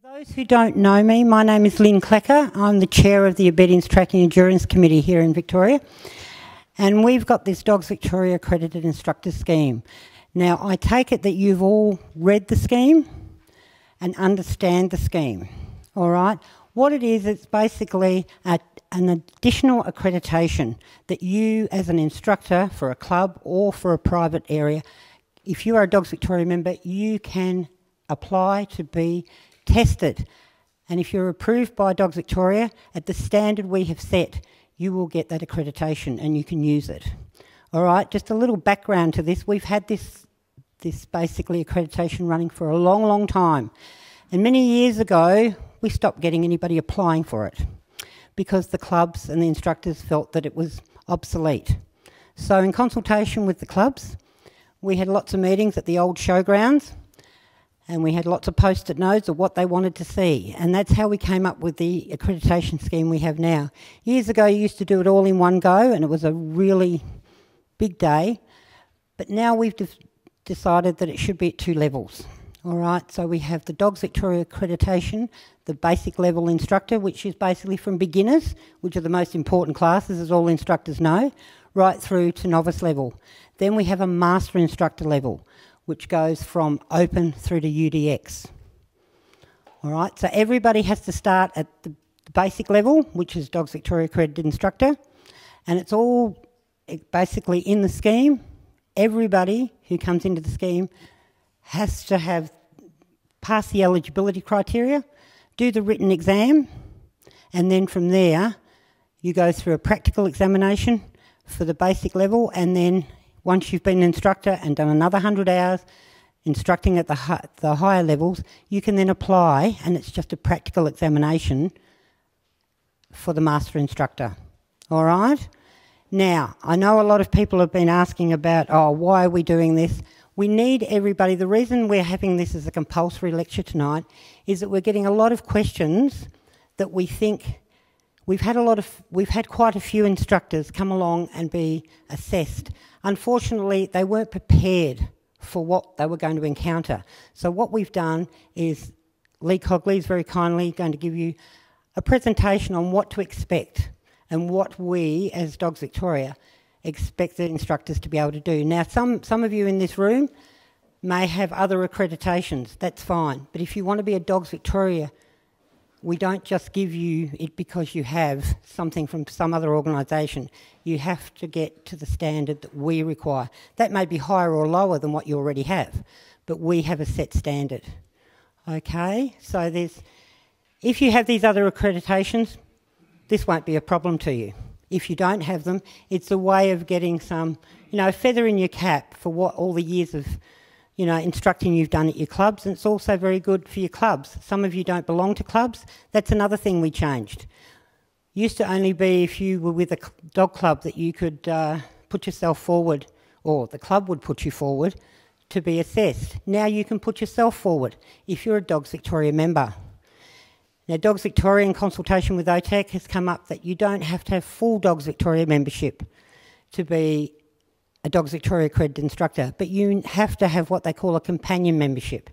For those who don't know me, my name is Lynn Klecker. I'm the chair of the Obedience Tracking Endurance Committee here in Victoria. And we've got this Dogs Victoria accredited instructor scheme. Now, I take it that you've all read the scheme and understand the scheme. All right? What it is, it's basically a, an additional accreditation that you, as an instructor for a club or for a private area, if you are a Dogs Victoria member, you can apply to be tested. And if you're approved by Dogs Victoria at the standard we have set, you will get that accreditation and you can use it. All right, just a little background to this. We've had this, this basically accreditation running for a long, long time. And many years ago, we stopped getting anybody applying for it because the clubs and the instructors felt that it was obsolete. So, in consultation with the clubs, we had lots of meetings at the old showgrounds and we had lots of post-it notes of what they wanted to see. And that's how we came up with the accreditation scheme we have now. Years ago, you used to do it all in one go, and it was a really big day. But now we've de decided that it should be at two levels. All right, so we have the Dogs Victoria accreditation, the basic level instructor, which is basically from beginners, which are the most important classes, as all instructors know, right through to novice level. Then we have a master instructor level, which goes from open through to UDX. All right, so everybody has to start at the basic level, which is Dogs Victoria accredited instructor, and it's all basically in the scheme. Everybody who comes into the scheme has to have pass the eligibility criteria, do the written exam, and then from there you go through a practical examination for the basic level and then once you've been an instructor and done another 100 hours instructing at the, the higher levels, you can then apply, and it's just a practical examination for the master instructor. All right? Now, I know a lot of people have been asking about, oh, why are we doing this? We need everybody. The reason we're having this as a compulsory lecture tonight is that we're getting a lot of questions that we think we've had a lot of we've had quite a few instructors come along and be assessed Unfortunately, they weren't prepared for what they were going to encounter. So what we've done is Lee Cogley is very kindly going to give you a presentation on what to expect and what we, as Dogs Victoria, expect the instructors to be able to do. Now, some, some of you in this room may have other accreditations, that's fine. But if you want to be a Dogs Victoria we don't just give you it because you have something from some other organisation. You have to get to the standard that we require. That may be higher or lower than what you already have, but we have a set standard. Okay, so there's, if you have these other accreditations, this won't be a problem to you. If you don't have them, it's a way of getting some, you know, feather in your cap for what all the years of you know, instructing you've done at your clubs, and it's also very good for your clubs. Some of you don't belong to clubs. That's another thing we changed. Used to only be if you were with a dog club that you could uh, put yourself forward, or the club would put you forward to be assessed. Now you can put yourself forward if you're a Dogs Victoria member. Now, Dogs Victoria, in consultation with OTEC, has come up that you don't have to have full Dogs Victoria membership to be a Dogs Victoria accredited instructor, but you have to have what they call a companion membership.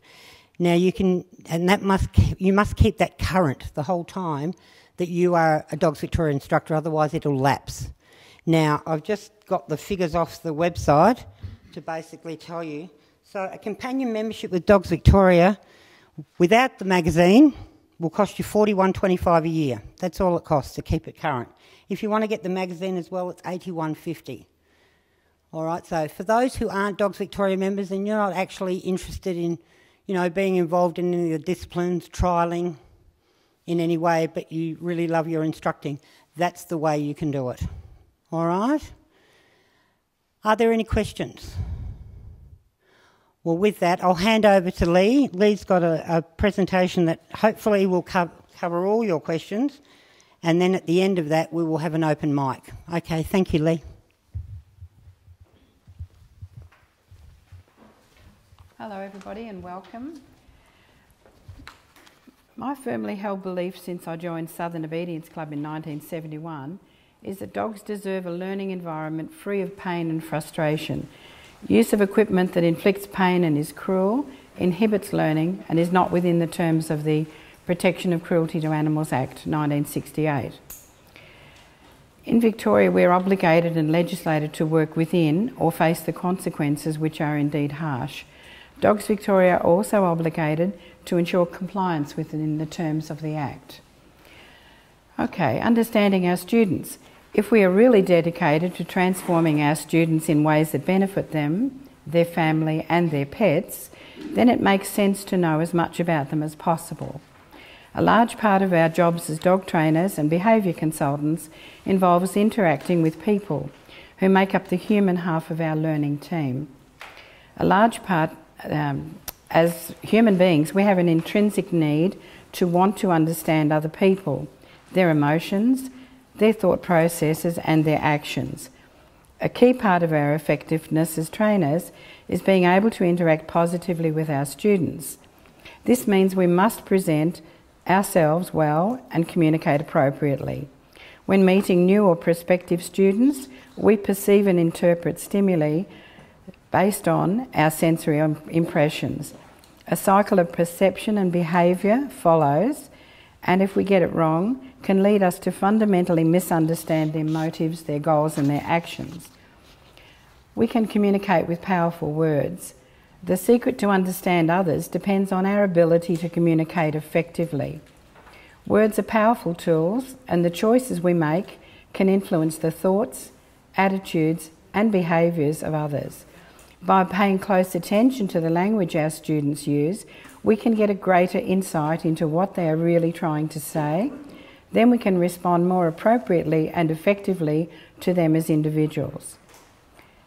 Now you can, and that must you must keep that current the whole time that you are a Dogs Victoria instructor, otherwise it'll lapse. Now I've just got the figures off the website to basically tell you. So a companion membership with Dogs Victoria, without the magazine, will cost you forty one twenty five a year. That's all it costs to keep it current. If you want to get the magazine as well, it's eighty one fifty. All right, so for those who aren't Dogs Victoria members and you're not actually interested in, you know, being involved in any of the disciplines, trialling in any way, but you really love your instructing, that's the way you can do it. All right? Are there any questions? Well, with that, I'll hand over to Lee. Lee's got a, a presentation that hopefully will co cover all your questions, and then at the end of that, we will have an open mic. Okay, thank you, Lee. Hello, everybody, and welcome. My firmly held belief since I joined Southern Obedience Club in 1971 is that dogs deserve a learning environment free of pain and frustration. Use of equipment that inflicts pain and is cruel inhibits learning and is not within the terms of the Protection of Cruelty to Animals Act 1968. In Victoria, we're obligated and legislated to work within or face the consequences, which are indeed harsh. Dogs Victoria are also obligated to ensure compliance within the terms of the Act. Okay, understanding our students. If we are really dedicated to transforming our students in ways that benefit them, their family, and their pets, then it makes sense to know as much about them as possible. A large part of our jobs as dog trainers and behaviour consultants involves interacting with people who make up the human half of our learning team. A large part, um, as human beings, we have an intrinsic need to want to understand other people, their emotions, their thought processes, and their actions. A key part of our effectiveness as trainers is being able to interact positively with our students. This means we must present ourselves well and communicate appropriately. When meeting new or prospective students, we perceive and interpret stimuli based on our sensory impressions. A cycle of perception and behaviour follows, and if we get it wrong, can lead us to fundamentally misunderstand their motives, their goals, and their actions. We can communicate with powerful words. The secret to understand others depends on our ability to communicate effectively. Words are powerful tools, and the choices we make can influence the thoughts, attitudes, and behaviours of others. By paying close attention to the language our students use, we can get a greater insight into what they are really trying to say. Then we can respond more appropriately and effectively to them as individuals.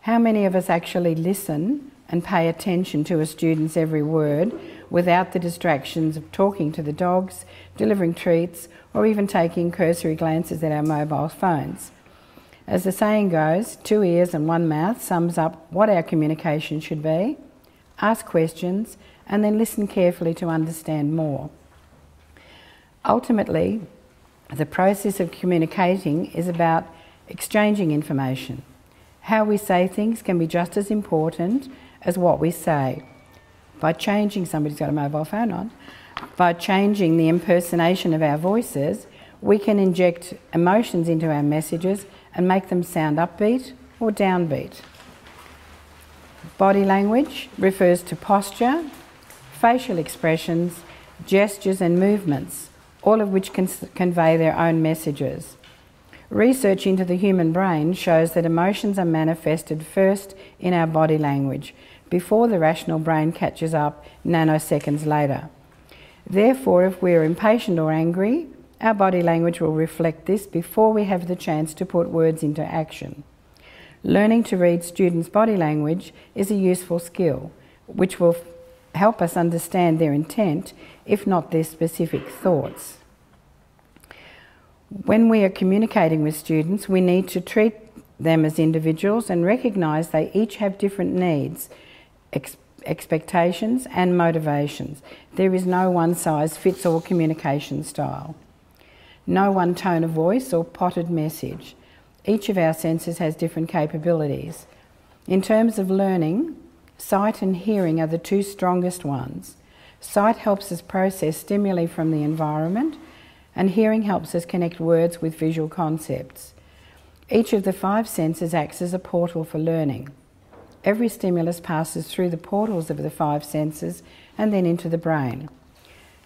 How many of us actually listen and pay attention to a student's every word without the distractions of talking to the dogs, delivering treats, or even taking cursory glances at our mobile phones. As the saying goes, two ears and one mouth sums up what our communication should be. Ask questions and then listen carefully to understand more. Ultimately, the process of communicating is about exchanging information. How we say things can be just as important as what we say. By changing, somebody's got a mobile phone on, by changing the impersonation of our voices, we can inject emotions into our messages and make them sound upbeat or downbeat. Body language refers to posture, facial expressions, gestures, and movements, all of which can convey their own messages. Research into the human brain shows that emotions are manifested first in our body language before the rational brain catches up nanoseconds later. Therefore, if we are impatient or angry, our body language will reflect this before we have the chance to put words into action. Learning to read students' body language is a useful skill, which will help us understand their intent, if not their specific thoughts. When we are communicating with students, we need to treat them as individuals and recognise they each have different needs ex expectations and motivations. There is no one size fits all communication style, no one tone of voice or potted message. Each of our senses has different capabilities. In terms of learning, sight and hearing are the two strongest ones. Sight helps us process stimuli from the environment, and hearing helps us connect words with visual concepts. Each of the five senses acts as a portal for learning. Every stimulus passes through the portals of the five senses and then into the brain.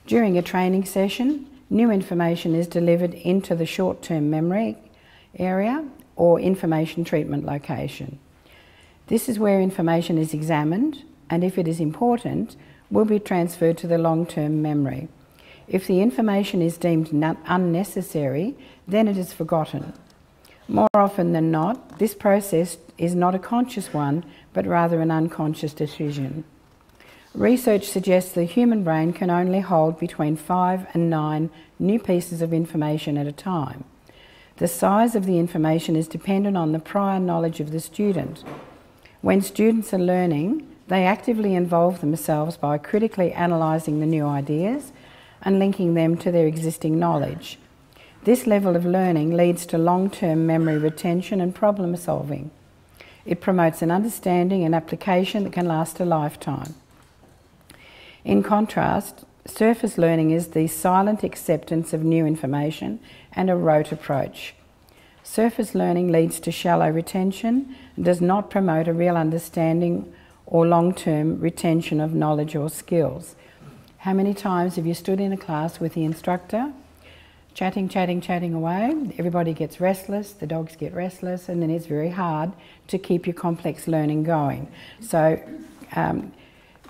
During a training session, new information is delivered into the short term memory area or information treatment location. This is where information is examined and, if it is important, will be transferred to the long term memory. If the information is deemed unnecessary, then it is forgotten. More often than not, this process is not a conscious one, but rather an unconscious decision. Research suggests the human brain can only hold between five and nine new pieces of information at a time. The size of the information is dependent on the prior knowledge of the student. When students are learning, they actively involve themselves by critically analysing the new ideas and linking them to their existing knowledge. This level of learning leads to long term memory retention and problem solving. It promotes an understanding and application that can last a lifetime. In contrast, Surface learning is the silent acceptance of new information and a rote approach. Surface learning leads to shallow retention and does not promote a real understanding or long term retention of knowledge or skills. How many times have you stood in a class with the instructor, chatting, chatting, chatting away? Everybody gets restless, the dogs get restless, and then it's very hard to keep your complex learning going. So, um,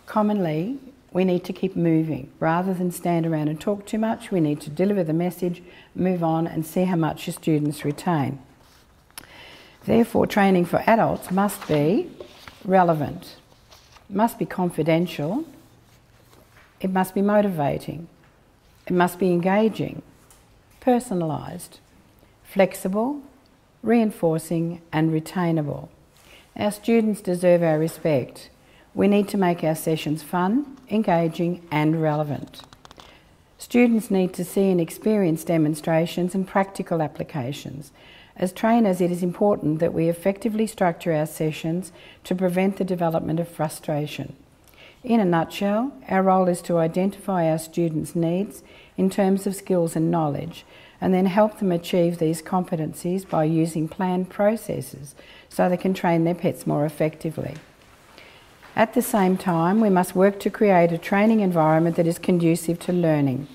commonly, we need to keep moving. Rather than stand around and talk too much, we need to deliver the message, move on, and see how much your students retain. Therefore, training for adults must be relevant, must be confidential, it must be motivating, it must be engaging, personalised, flexible, reinforcing, and retainable. Our students deserve our respect. We need to make our sessions fun, engaging, and relevant. Students need to see and experience demonstrations and practical applications. As trainers, it is important that we effectively structure our sessions to prevent the development of frustration. In a nutshell, our role is to identify our students' needs in terms of skills and knowledge and then help them achieve these competencies by using planned processes so they can train their pets more effectively. At the same time, we must work to create a training environment that is conducive to learning.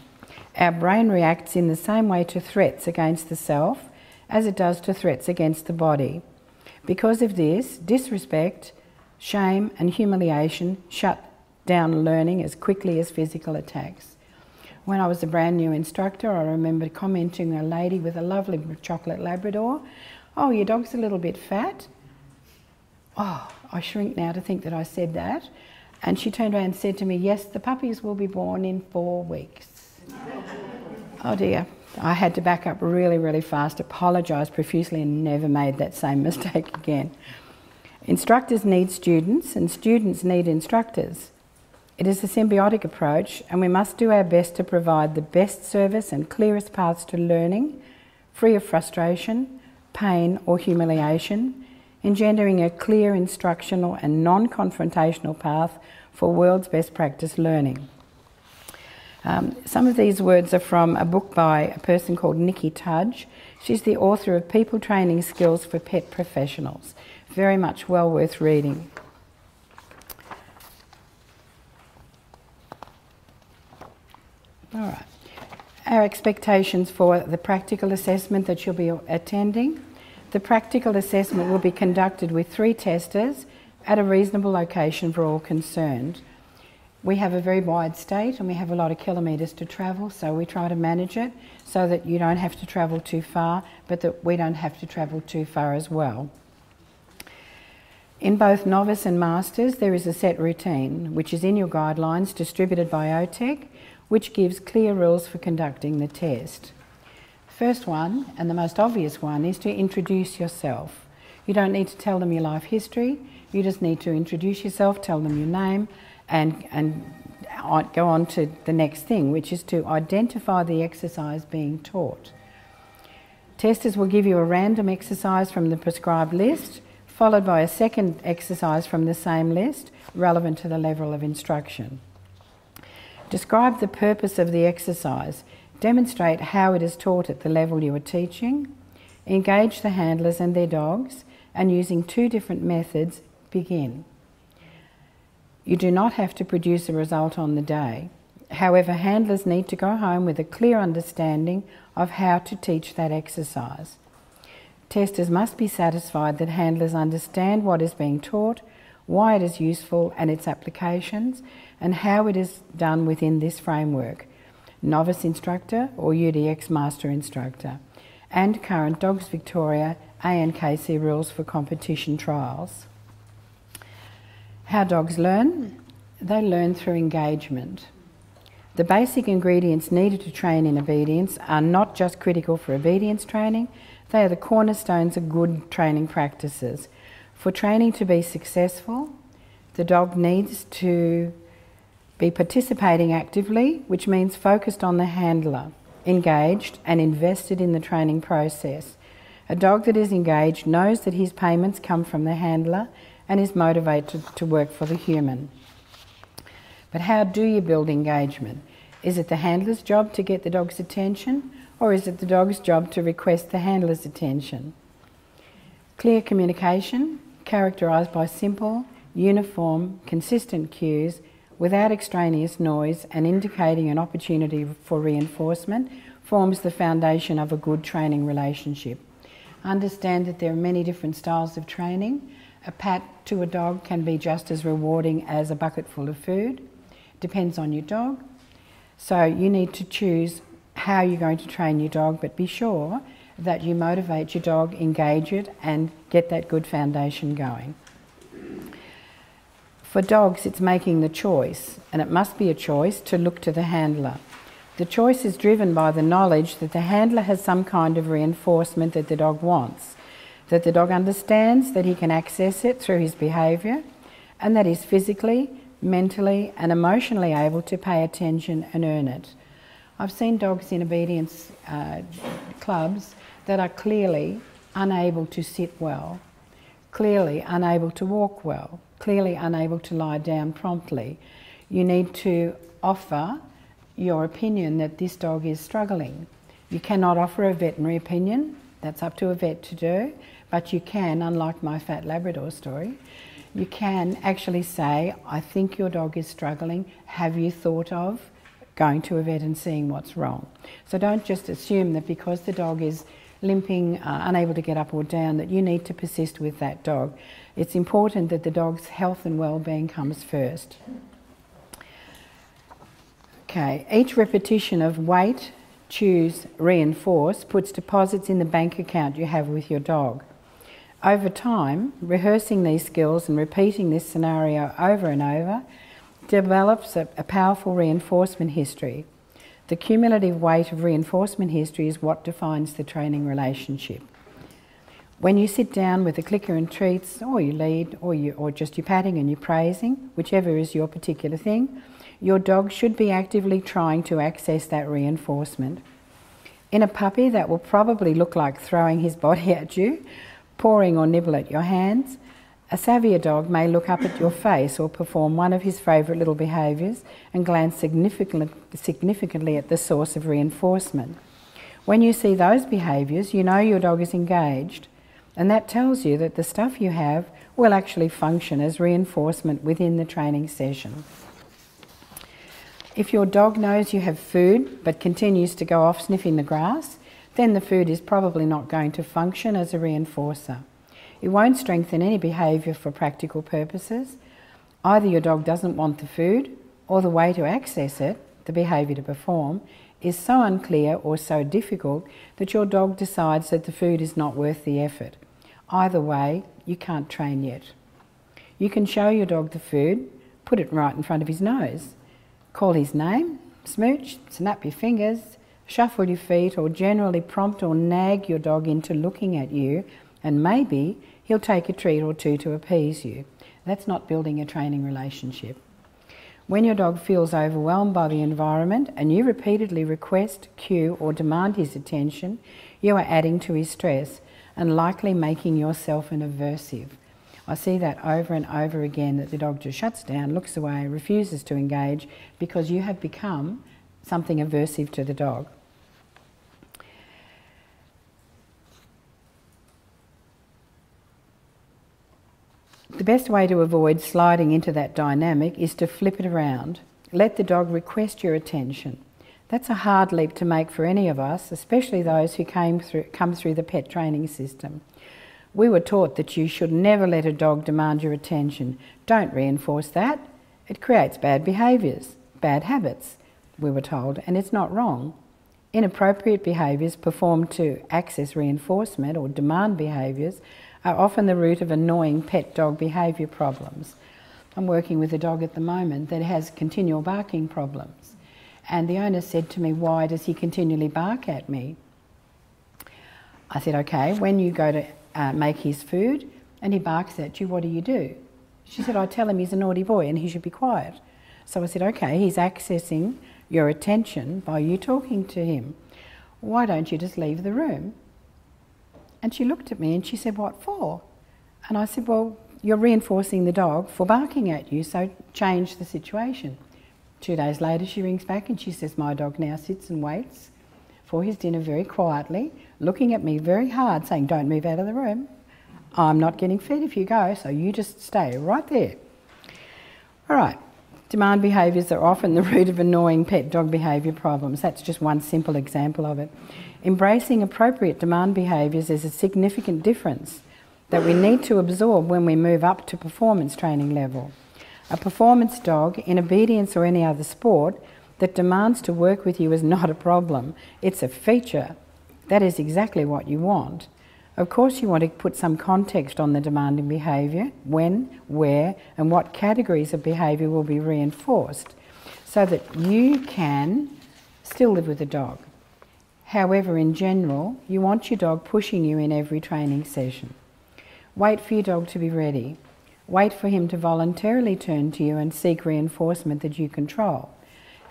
Our brain reacts in the same way to threats against the self as it does to threats against the body. Because of this, disrespect, shame, and humiliation shut down learning as quickly as physical attacks. When I was a brand new instructor, I remember commenting to a lady with a lovely chocolate Labrador, Oh, your dog's a little bit fat. Oh, I shrink now to think that I said that. And she turned around and said to me, Yes, the puppies will be born in four weeks. oh dear. I had to back up really, really fast, apologise profusely, and never made that same mistake again. Instructors need students, and students need instructors. It is a symbiotic approach, and we must do our best to provide the best service and clearest paths to learning, free of frustration, pain, or humiliation engendering a clear instructional and non confrontational path for world's best practice learning. Um, some of these words are from a book by a person called Niki Tudge. She's the author of People Training Skills for Pet Professionals. Very much well worth reading. All right. Our expectations for the practical assessment that you'll be attending. The practical assessment will be conducted with three testers at a reasonable location for all concerned. We have a very wide state and we have a lot of kilometres to travel, so we try to manage it so that you don't have to travel too far, but that we don't have to travel too far as well. In both novice and masters, there is a set routine, which is in your guidelines distributed by OTEC, which gives clear rules for conducting the test. First one, and the most obvious one, is to introduce yourself. You don't need to tell them your life history, you just need to introduce yourself, tell them your name, and, and go on to the next thing, which is to identify the exercise being taught. Testers will give you a random exercise from the prescribed list, followed by a second exercise from the same list, relevant to the level of instruction. Describe the purpose of the exercise Demonstrate how it is taught at the level you are teaching. Engage the handlers and their dogs, and using two different methods, begin. You do not have to produce a result on the day. However, handlers need to go home with a clear understanding of how to teach that exercise. Testers must be satisfied that handlers understand what is being taught, why it is useful and its applications, and how it is done within this framework novice instructor or UDX master instructor, and current Dogs Victoria ANKC rules for competition trials. How dogs learn? They learn through engagement. The basic ingredients needed to train in obedience are not just critical for obedience training, they are the cornerstones of good training practices. For training to be successful, the dog needs to be participating actively, which means focused on the handler, engaged and invested in the training process. A dog that is engaged knows that his payments come from the handler and is motivated to work for the human. But how do you build engagement? Is it the handler's job to get the dog's attention, or is it the dog's job to request the handler's attention? Clear communication, characterised by simple, uniform, consistent cues without extraneous noise and indicating an opportunity for reinforcement, forms the foundation of a good training relationship. Understand that there are many different styles of training. A pat to a dog can be just as rewarding as a bucket full of food. Depends on your dog. So you need to choose how you're going to train your dog, but be sure that you motivate your dog, engage it, and get that good foundation going. For dogs, it's making the choice, and it must be a choice to look to the handler. The choice is driven by the knowledge that the handler has some kind of reinforcement that the dog wants, that the dog understands that he can access it through his behaviour, and that he's physically, mentally, and emotionally able to pay attention and earn it. I've seen dogs in obedience uh, clubs that are clearly unable to sit well, clearly unable to walk well, clearly unable to lie down promptly. You need to offer your opinion that this dog is struggling. You cannot offer a veterinary opinion, that's up to a vet to do, but you can, unlike my fat Labrador story, you can actually say, I think your dog is struggling. Have you thought of going to a vet and seeing what's wrong? So don't just assume that because the dog is limping, uh, unable to get up or down, that you need to persist with that dog. It's important that the dog's health and well-being comes first. Okay, each repetition of wait, choose, reinforce puts deposits in the bank account you have with your dog. Over time, rehearsing these skills and repeating this scenario over and over develops a, a powerful reinforcement history. The cumulative weight of reinforcement history is what defines the training relationship. When you sit down with a clicker and treats, or you lead, or, you, or just you're patting and you're praising, whichever is your particular thing, your dog should be actively trying to access that reinforcement. In a puppy, that will probably look like throwing his body at you, pawing or nibble at your hands. A savvier dog may look up at your face or perform one of his favourite little behaviours and glance significantly, significantly at the source of reinforcement. When you see those behaviours, you know your dog is engaged, and that tells you that the stuff you have will actually function as reinforcement within the training session. If your dog knows you have food but continues to go off sniffing the grass, then the food is probably not going to function as a reinforcer. It won't strengthen any behaviour for practical purposes. Either your dog doesn't want the food, or the way to access it, the behaviour to perform, is so unclear or so difficult that your dog decides that the food is not worth the effort. Either way, you can't train yet. You can show your dog the food, put it right in front of his nose. Call his name, smooch, snap your fingers, shuffle your feet, or generally prompt or nag your dog into looking at you, and maybe he'll take a treat or two to appease you. That's not building a training relationship. When your dog feels overwhelmed by the environment and you repeatedly request, cue, or demand his attention, you are adding to his stress and likely making yourself an aversive. I see that over and over again that the dog just shuts down, looks away, refuses to engage because you have become something aversive to the dog. The best way to avoid sliding into that dynamic is to flip it around. Let the dog request your attention. That's a hard leap to make for any of us, especially those who came through, come through the pet training system. We were taught that you should never let a dog demand your attention. Don't reinforce that. It creates bad behaviours, bad habits, we were told, and it's not wrong. Inappropriate behaviours performed to access reinforcement or demand behaviours are often the root of annoying pet dog behaviour problems. I'm working with a dog at the moment that has continual barking problems. And the owner said to me, Why does he continually bark at me? I said, Okay, when you go to uh, make his food and he barks at you, what do you do? She said, I tell him he's a naughty boy and he should be quiet. So I said, okay, he's accessing your attention by you talking to him. Why don't you just leave the room? And she looked at me and she said, What for? And I said, Well, you're reinforcing the dog for barking at you, so change the situation. Two days later, she rings back and she says, My dog now sits and waits for his dinner very quietly, looking at me very hard, saying, Don't move out of the room. I'm not getting fed if you go, so you just stay right there. All right, demand behaviours are often the root of annoying pet dog behaviour problems. That's just one simple example of it. Embracing appropriate demand behaviours is a significant difference that we need to absorb when we move up to performance training level. A performance dog, in obedience or any other sport, that demands to work with you is not a problem, it's a feature. That is exactly what you want. Of course, you want to put some context on the demanding behaviour when, where, and what categories of behaviour will be reinforced so that you can still live with the dog. However, in general, you want your dog pushing you in every training session. Wait for your dog to be ready. Wait for him to voluntarily turn to you and seek reinforcement that you control.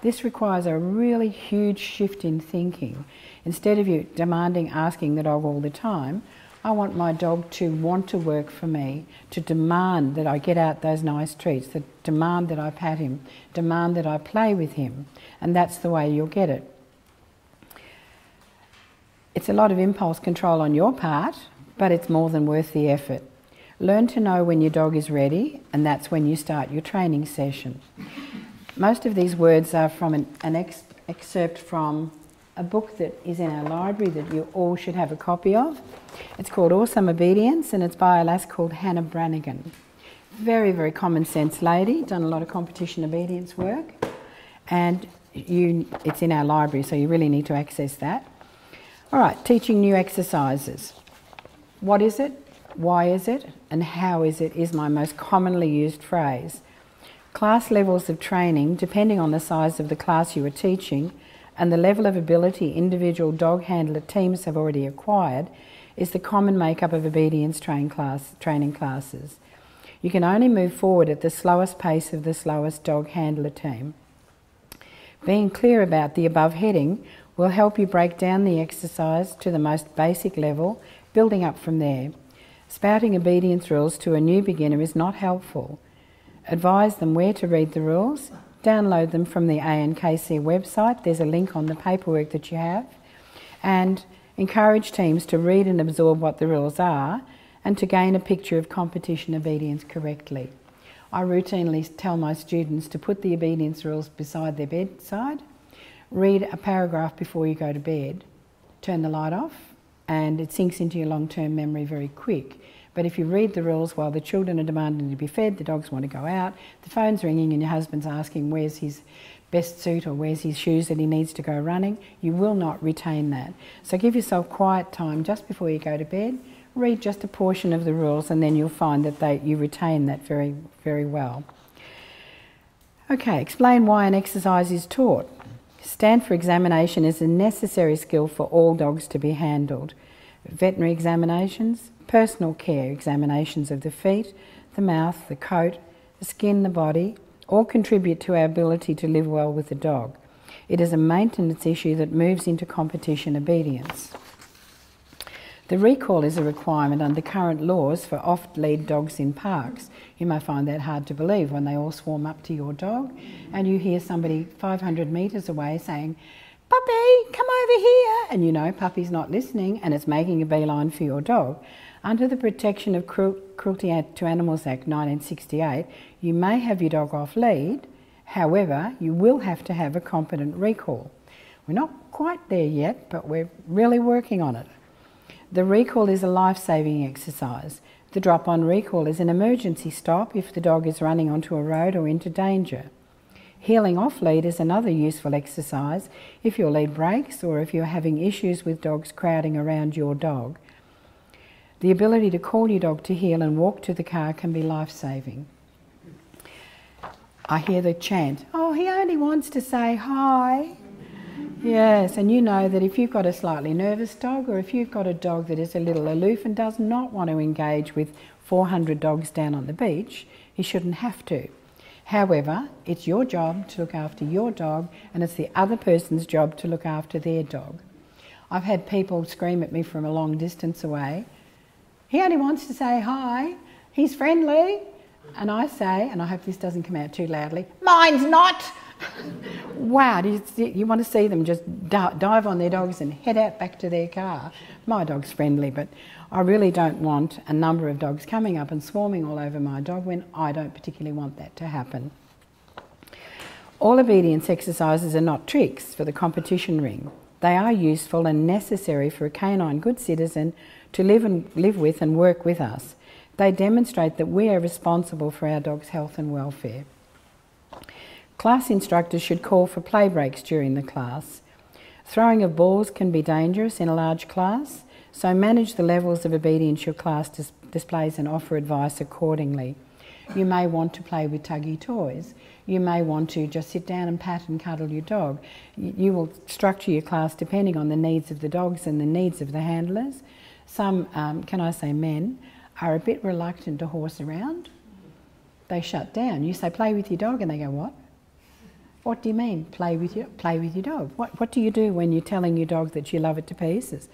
This requires a really huge shift in thinking. Instead of you demanding asking the dog all the time, I want my dog to want to work for me, to demand that I get out those nice treats, to demand that I pat him, demand that I play with him, and that's the way you'll get it. It's a lot of impulse control on your part, but it's more than worth the effort. Learn to know when your dog is ready, and that's when you start your training session. Most of these words are from an, an ex- excerpt from a book that is in our library that you all should have a copy of. It's called Awesome Obedience and it's by a lass called Hannah Branigan. Very, very common sense lady, done a lot of competition obedience work. And you, it's in our library, so you really need to access that. All right, teaching new exercises. What is it? Why is it? And how is it? Is my most commonly used phrase. Class levels of training, depending on the size of the class you are teaching and the level of ability individual dog handler teams have already acquired, is the common makeup of obedience train class, training classes. You can only move forward at the slowest pace of the slowest dog handler team. Being clear about the above heading will help you break down the exercise to the most basic level, building up from there. Spouting obedience rules to a new beginner is not helpful advise them where to read the rules, download them from the ANKC website. There's a link on the paperwork that you have. And encourage teams to read and absorb what the rules are and to gain a picture of competition obedience correctly. I routinely tell my students to put the obedience rules beside their bedside, read a paragraph before you go to bed, turn the light off, and it sinks into your long term memory very quick. But if you read the rules while the children are demanding to be fed, the dogs want to go out, the phone's ringing and your husband's asking where's his best suit or where's his shoes that he needs to go running, you will not retain that. So give yourself quiet time just before you go to bed, read just a portion of the rules and then you'll find that they, you retain that very, very well. Okay, explain why an exercise is taught. Stand for examination is a necessary skill for all dogs to be handled. Veterinary examinations, personal care examinations of the feet, the mouth, the coat, the skin, the body, all contribute to our ability to live well with the dog. It is a maintenance issue that moves into competition obedience. The recall is a requirement under current laws for off lead dogs in parks. You may find that hard to believe when they all swarm up to your dog and you hear somebody 500 metres away saying, Puppy, come over here! And you know puppy's not listening and it's making a beeline for your dog. Under the Protection of Cruelty to Animals Act 1968, you may have your dog off lead, however, you will have to have a competent recall. We're not quite there yet, but we're really working on it. The recall is a life saving exercise. The drop on recall is an emergency stop if the dog is running onto a road or into danger. Heeling off lead is another useful exercise if your lead breaks or if you're having issues with dogs crowding around your dog. The ability to call your dog to heel and walk to the car can be life saving. I hear the chant, Oh, he only wants to say hi. Yes, and you know that if you've got a slightly nervous dog or if you've got a dog that is a little aloof and does not want to engage with 400 dogs down on the beach, he shouldn't have to. However, it's your job to look after your dog and it's the other person's job to look after their dog. I've had people scream at me from a long distance away, he only wants to say hi. He's friendly. And I say, and I hope this doesn't come out too loudly, mine's not. Wow, you, you want to see them just dive on their dogs and head out back to their car? My dog's friendly, but I really don't want a number of dogs coming up and swarming all over my dog when I don't particularly want that to happen. All obedience exercises are not tricks for the competition ring. They are useful and necessary for a canine good citizen to live, and, live with and work with us. They demonstrate that we are responsible for our dog's health and welfare. Class instructors should call for play breaks during the class. Throwing of balls can be dangerous in a large class, so manage the levels of obedience your class dis displays and offer advice accordingly. You may want to play with tuggy toys. You may want to just sit down and pat and cuddle your dog. You will structure your class depending on the needs of the dogs and the needs of the handlers. Some, um, can I say men, are a bit reluctant to horse around. They shut down. You say, play with your dog, and they go, what? What do you mean, play with your, play with your dog? What, what do you do when you're telling your dog that you love it to pieces?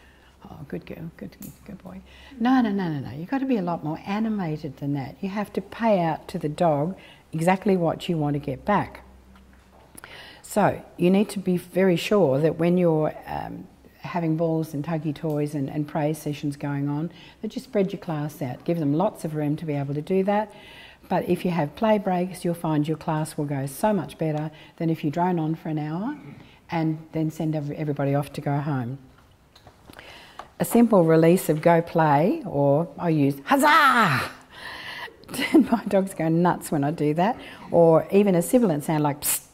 Oh, good girl, good, good boy. No, no, no, no, no. You've got to be a lot more animated than that. You have to pay out to the dog exactly what you want to get back. So you need to be very sure that when you're um, having balls and tuggy toys and, and praise sessions going on, that you spread your class out. Give them lots of room to be able to do that. But if you have play breaks, you'll find your class will go so much better than if you drone on for an hour and then send everybody off to go home. A simple release of go play, or I use huzzah! My dogs go nuts when I do that, or even a sibilant sound like psst,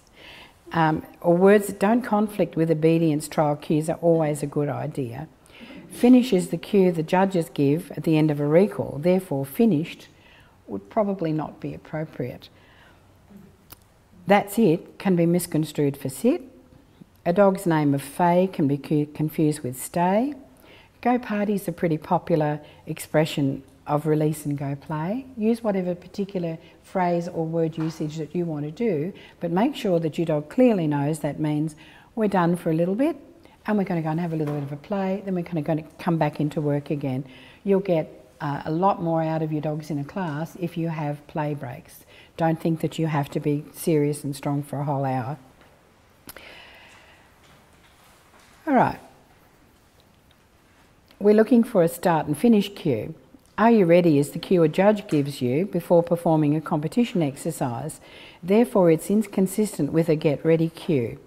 um, or words that don't conflict with obedience trial cues are always a good idea. Finish is the cue the judges give at the end of a recall, therefore, finished would probably not be appropriate. That's it can be misconstrued for sit. A dog's name of Fay can be confused with stay. Go party is a pretty popular expression of release and go play. Use whatever particular phrase or word usage that you want to do, but make sure that your dog clearly knows that means we're done for a little bit and we're going to go and have a little bit of a play, then we're kind of going to come back into work again. You'll get uh, a lot more out of your dogs in a class if you have play breaks. Don't think that you have to be serious and strong for a whole hour. All right. We're looking for a start and finish cue. Are you ready is the cue a judge gives you before performing a competition exercise. Therefore, it's inconsistent with a get ready cue.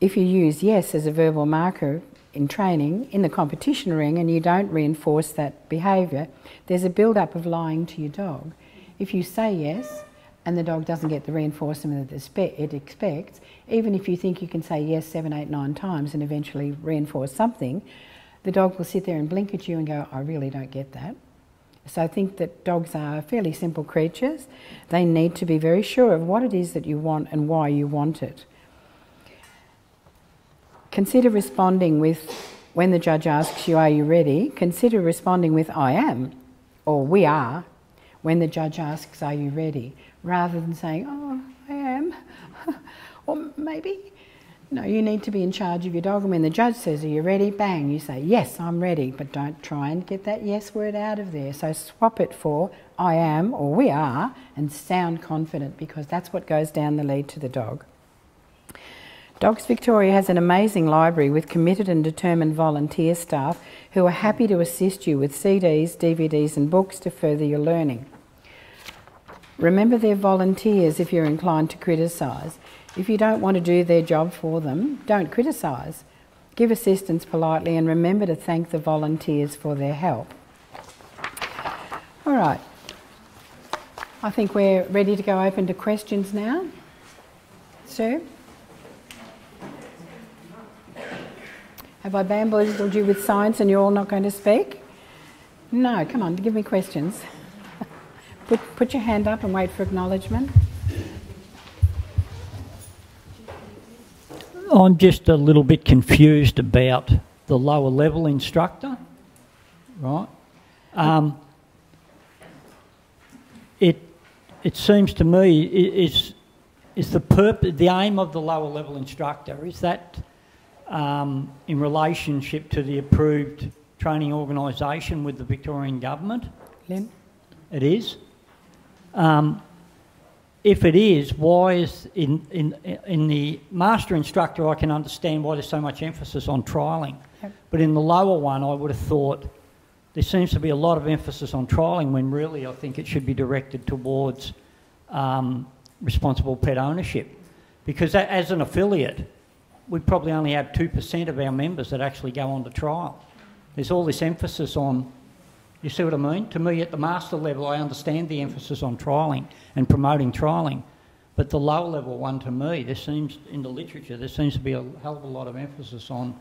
If you use yes as a verbal marker in training in the competition ring and you don't reinforce that behaviour, there's a build up of lying to your dog. If you say yes and the dog doesn't get the reinforcement that it expects, even if you think you can say yes seven, eight, nine times and eventually reinforce something, the dog will sit there and blink at you and go, I really don't get that. So I think that dogs are fairly simple creatures. They need to be very sure of what it is that you want and why you want it. Consider responding with, when the judge asks you, Are you ready? Consider responding with, I am, or we are, when the judge asks, Are you ready? rather than saying, Oh, I am, or maybe. No, you need to be in charge of your dog, and when the judge says, Are you ready? bang, you say, Yes, I'm ready, but don't try and get that yes word out of there. So swap it for I am or we are and sound confident because that's what goes down the lead to the dog. Dogs Victoria has an amazing library with committed and determined volunteer staff who are happy to assist you with CDs, DVDs, and books to further your learning. Remember, they're volunteers if you're inclined to criticise. If you don't want to do their job for them, don't criticise. Give assistance politely and remember to thank the volunteers for their help. All right. I think we're ready to go open to questions now. Sir? Have I bamboozled you with science and you're all not going to speak? No, come on, give me questions. put, put your hand up and wait for acknowledgement. I'm just a little bit confused about the lower level instructor, right? Um, it it seems to me is is the purpose the aim of the lower level instructor is that um, in relationship to the approved training organisation with the Victorian Government. Lynn? It is. Um, if it is, why is in, in, in the master instructor, I can understand why there's so much emphasis on trialling. Yep. But in the lower one, I would have thought there seems to be a lot of emphasis on trialling when really I think it should be directed towards um, responsible pet ownership. Because as an affiliate, we probably only have 2% of our members that actually go on to trial. There's all this emphasis on, you see what I mean? To me, at the master level, I understand the emphasis on trialling and promoting trialling. But the lower level one, to me, there seems, in the literature, there seems to be a hell of a lot of emphasis on,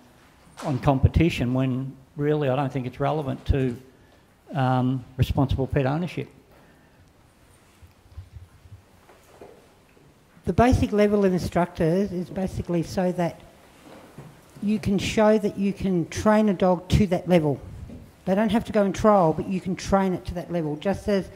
on competition when really I don't think it's relevant to um, responsible pet ownership. The basic level of instructors is basically so that you can show that you can train a dog to that level. They don't have to go and trial, but you can train it to that level. Just as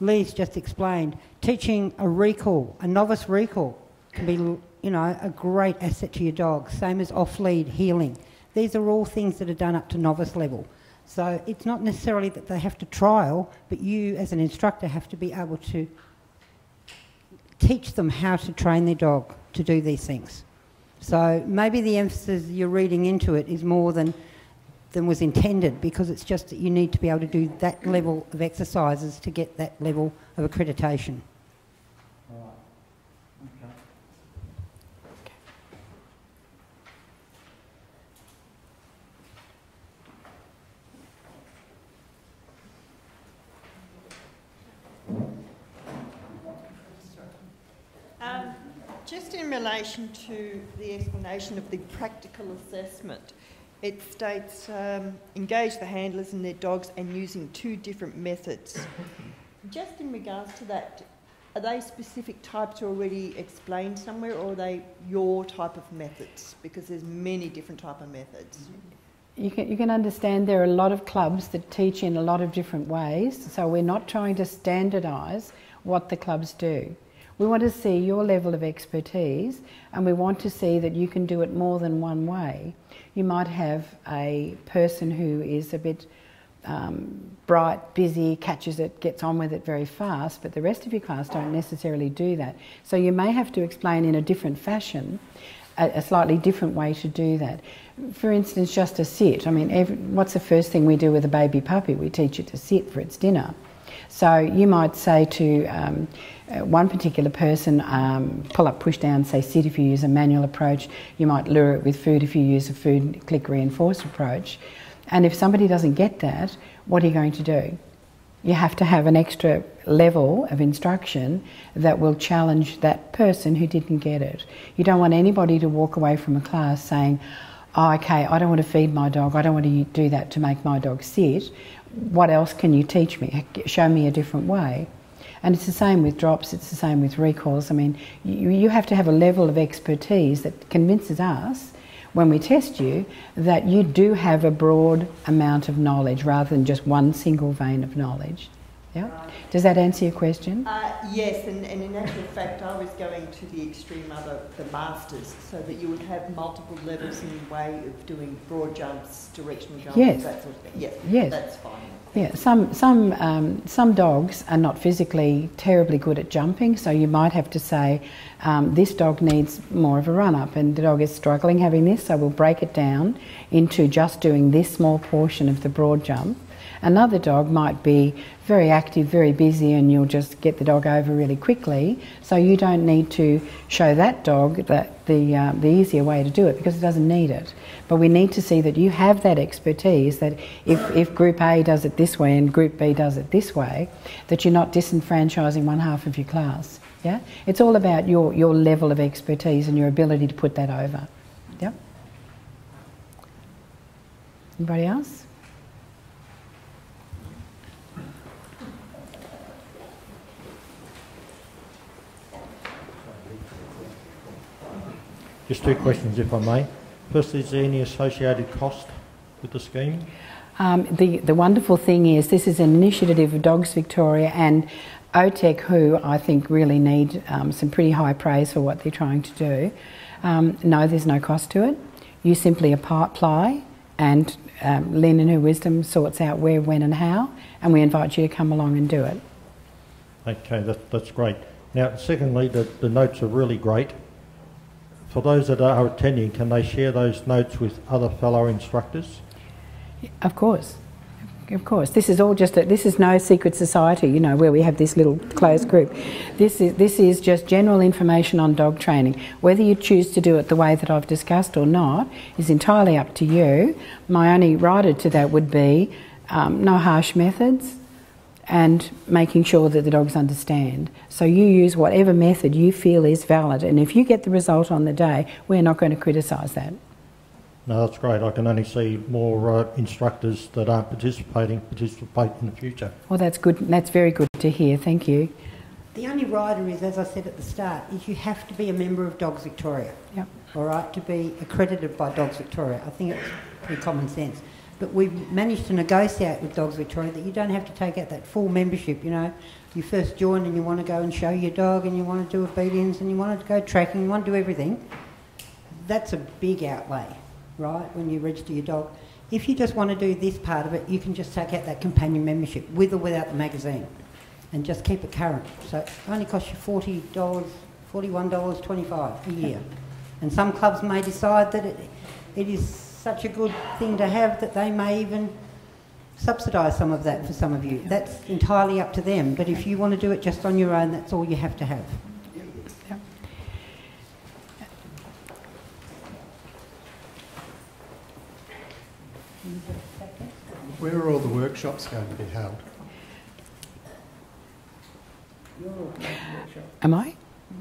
Lee's just explained, teaching a recall, a novice recall, can be, you know, a great asset to your dog. Same as off-lead heeling. These are all things that are done up to novice level. So it's not necessarily that they have to trial, but you as an instructor have to be able to teach them how to train their dog to do these things. So maybe the emphasis you're reading into it is more than than was intended because it's just that you need to be able to do that level of exercises to get that level of accreditation. Just in relation to the explanation of the practical assessment, it states um, engage the handlers and their dogs and using two different methods. just in regards to that, are they specific types already explained somewhere or are they your type of methods? Because there's many different type of methods. You can, you can understand there are a lot of clubs that teach in a lot of different ways, so we're not trying to standardise what the clubs do. We want to see your level of expertise and we want to see that you can do it more than one way. You might have a person who is a bit um, bright, busy, catches it, gets on with it very fast, but the rest of your class don't necessarily do that. So you may have to explain in a different fashion, a, a slightly different way to do that. For instance, just a sit. I mean, every, what's the first thing we do with a baby puppy? We teach it to sit for its dinner. So you might say to um, uh, one particular person, um, pull up, push down, say sit if you use a manual approach. You might lure it with food if you use a food click reinforced approach. And if somebody doesn't get that, what are you going to do? You have to have an extra level of instruction that will challenge that person who didn't get it. You don't want anybody to walk away from a class saying, oh, okay, I don't want to feed my dog, I don't want to do that to make my dog sit. What else can you teach me? Show me a different way. And it's the same with drops, it's the same with recalls. I mean, you, you have to have a level of expertise that convinces us when we test you that you do have a broad amount of knowledge rather than just one single vein of knowledge. Yeah? Does that answer your question? Uh, yes, and, and in actual fact, I was going to the extreme other, the masters, so that you would have multiple levels in way of doing broad jumps, directional jumps, Yes. that sort of thing. Yes, Yes. that's fine. Yeah, some some um, some dogs are not physically terribly good at jumping, so you might have to say um, this dog needs more of a run up, and the dog is struggling having this, so we'll break it down into just doing this small portion of the broad jump. Another dog might be very active, very busy, and you'll just get the dog over really quickly. So you don't need to show that dog that the uh, the easier way to do it because it doesn't need it. But we need to see that you have that expertise. That if if Group A does it this way and Group B does it this way, that you're not disenfranchising one half of your class. Yeah, it's all about your your level of expertise and your ability to put that over. Yeah. Anybody else? Just two questions, if I may. Firstly, is there any associated cost with the scheme? Um, the, the wonderful thing is, this is an initiative of Dogs Victoria and OTEC, who I think really need um, some pretty high praise for what they're trying to do. Um, no, there's no cost to it. You simply apply, and um, Lynn, in her wisdom, sorts out where, when, and how, and we invite you to come along and do it. Okay, that, that's great. Now, secondly, the, the notes are really great. For those that are attending, can they share those notes with other fellow instructors? Of course. Of course, this is all just a, this is no secret society, you know, where we have this little closed group. This is this is just general information on dog training. Whether you choose to do it the way that I've discussed or not is entirely up to you. My only rider to that would be um, no harsh methods and making sure that the dogs understand. So you use whatever method you feel is valid, and if you get the result on the day, we're not going to criticise that. No, that's great. I can only see more uh, instructors that aren't participating participate in the future. Well, that's good. That's very good to hear. Thank you. The only rider is, as I said at the start, is you have to be a member of Dogs Victoria. Yep. All right, to be accredited by Dogs Victoria. I think it's pretty common sense. But we've managed to negotiate with Dogs Victoria that you don't have to take out that full membership. You know, you first join and you want to go and show your dog and you want to do obedience and you want to go tracking, you want to do everything. That's a big outlay right, when you register your dog. If you just want to do this part of it, you can just take out that companion membership with or without the magazine and just keep it current. So it only costs you $40, $41.25 a year. And some clubs may decide that it, it is such a good thing to have that they may even subsidise some of that for some of you. That's entirely up to them. But if you want to do it just on your own, that's all you have to have. Where are all the workshops going to be held? Am I?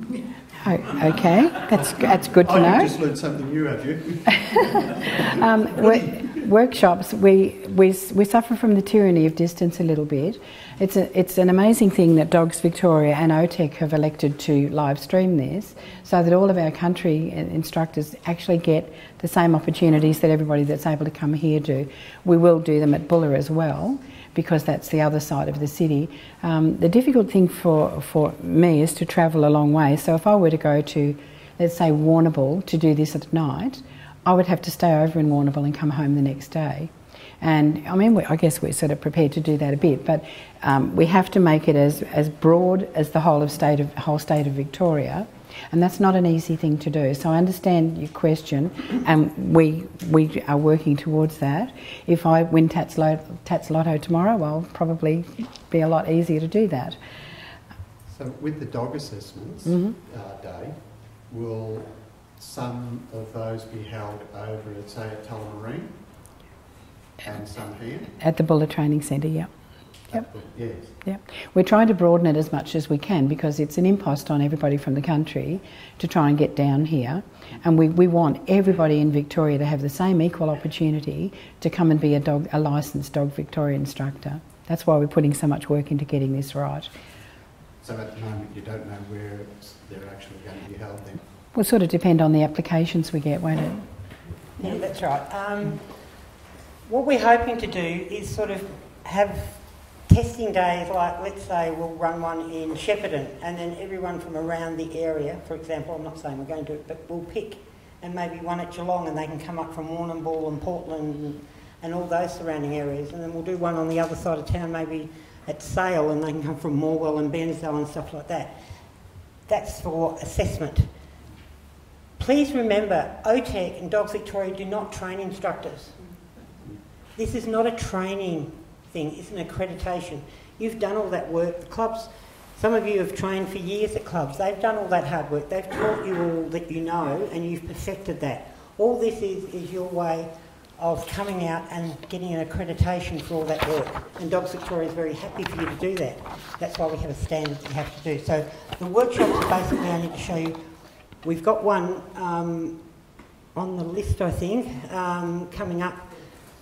Oh, okay, that's that's good to oh, know. you just learned something new, have you? um, workshops, we, we we suffer from the tyranny of distance a little bit. It's a, it's an amazing thing that Dogs Victoria and OTEC have elected to live stream this, so that all of our country instructors actually get the same opportunities that everybody that's able to come here do. We will do them at Bulla as well because that's the other side of the city. Um, the difficult thing for, for me is to travel a long way. So if I were to go to, let's say, Warrnambool to do this at night, I would have to stay over in Warrnambool and come home the next day. And I mean, I guess we're sort of prepared to do that a bit, but um, we have to make it as, as broad as the whole of state of whole state of Victoria, and that's not an easy thing to do. So I understand your question, and we we are working towards that. If I win Tatts, Tats Lotto tomorrow, I'll probably be a lot easier to do that. So with the dog assessments mm-hmm. uh, day, will some of those be held over at say at Tullamarine and some here? At the Bulla Training Centre, yeah. Yep. Yes. Yep. We're trying to broaden it as much as we can because it's an impost on everybody from the country to try and get down here. And we, we want everybody in Victoria to have the same equal opportunity to come and be a dog a licensed dog Victoria instructor. That's why we're putting so much work into getting this right. So at the moment you don't know where they're actually going to be held then? Will sort of depend on the applications we get, won't it? Yeah, that's right. Um, what we're hoping to do is sort of have testing days, like let's say we'll run one in Shepparton, and then everyone from around the area, for example, I'm not saying we're going to do it, but we'll pick, and maybe one at Geelong, and they can come up from Warrnambool and Portland and, and all those surrounding areas, and then we'll do one on the other side of town, maybe at Sale, and they can come from Morwell and Bairnsdale and stuff like that. That's for assessment. Please remember, OTEC and Dogs Victoria do not train instructors. This is not a training thing, it's an accreditation. You've done all that work. The clubs, some of you have trained for years at clubs. They've done all that hard work. They've taught you all that you know and you've perfected that. All this is, is your way of coming out and getting an accreditation for all that work. And Dogs Victoria is very happy for you to do that. That's why we have a standard that you have to do. So the workshops basically only to show you. We've got one um, on the list, I think, um, coming up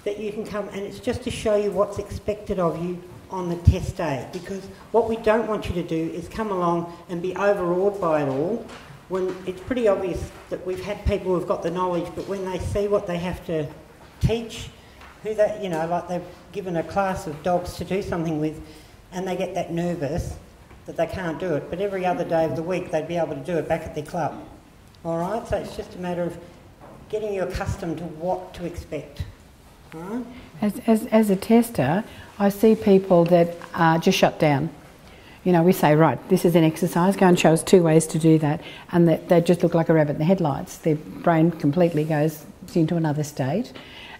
that you can come and it's just to show you what's expected of you on the test day. Because what we don't want you to do is come along and be overawed by it all when it's pretty obvious that we've had people who've got the knowledge but when they see what they have to teach who they you know like they've given a class of dogs to do something with and they get that nervous that they can't do it. But every other day of the week they'd be able to do it back at their club. All right? So it's just a matter of getting you accustomed to what to expect as, as, as a tester, I see people that uh, just shut down. You know, we say, right, this is an exercise, go and show us two ways to do that. And they, they just look like a rabbit in the headlights. Their brain completely goes into another state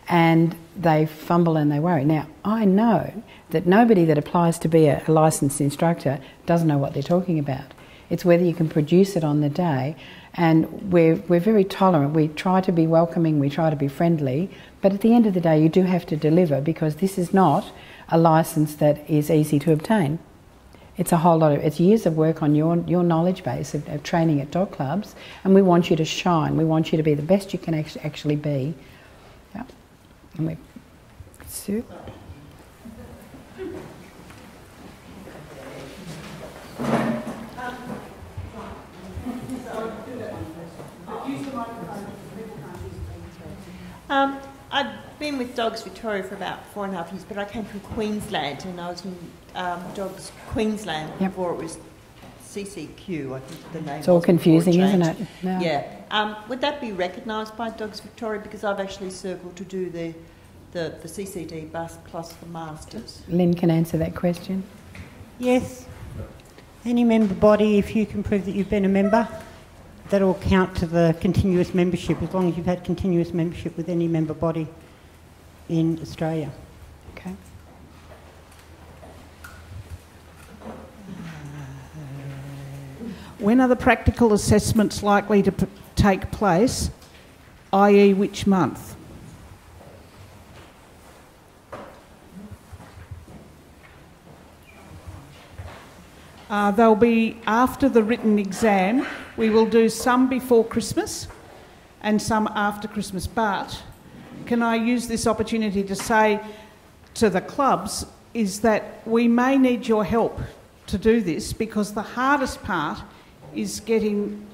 and they fumble and they worry. Now, I know that nobody that applies to be a, a licensed instructor doesn't know what they're talking about. It's whether you can produce it on the day. And we're, we're very tolerant. We try to be welcoming, we try to be friendly. But at the end of the day, you do have to deliver because this is not a license that is easy to obtain. It's a whole lot of, it's years of work on your, your knowledge base of, of training at dog clubs, and we want you to shine. We want you to be the best you can actually be. Yeah. And we, Sue? Um, I've been with Dogs Victoria for about four and a half years, but I came from Queensland and I was in um, Dogs Queensland Yep. before it was CCQ, I think the name It's all confusing, isn't it? No. Yeah. Um, would that be recognised by Dogs Victoria? Because I've actually circled to do the, the, the CCD bus plus the Masters. Lynn can answer that question. Yes. Any member body, if you can prove that you've been a member, that'll count to the continuous membership as long as you've had continuous membership with any member body in Australia. Okay. When are the practical assessments likely to take place, i.e., which month? Uh, they'll be after the written exam. We will do some before Christmas and some after Christmas. But can I use this opportunity to say to the clubs is that we may need your help to do this because the hardest part is getting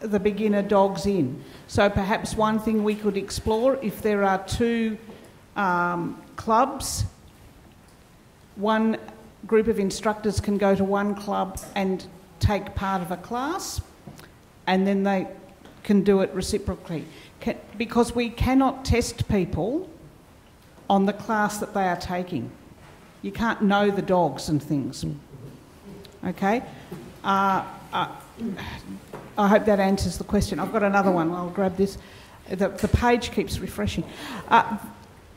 the beginner dogs in. So perhaps one thing we could explore if there are two um, clubs, one group of instructors can go to one club and take part of a class, and then they can do it reciprocally. Ca because we cannot test people on the class that they are taking. You can't know the dogs and things. Okay? Uh, uh, I hope that answers the question. I've got another one. I'll grab this. The, the page keeps refreshing. Uh,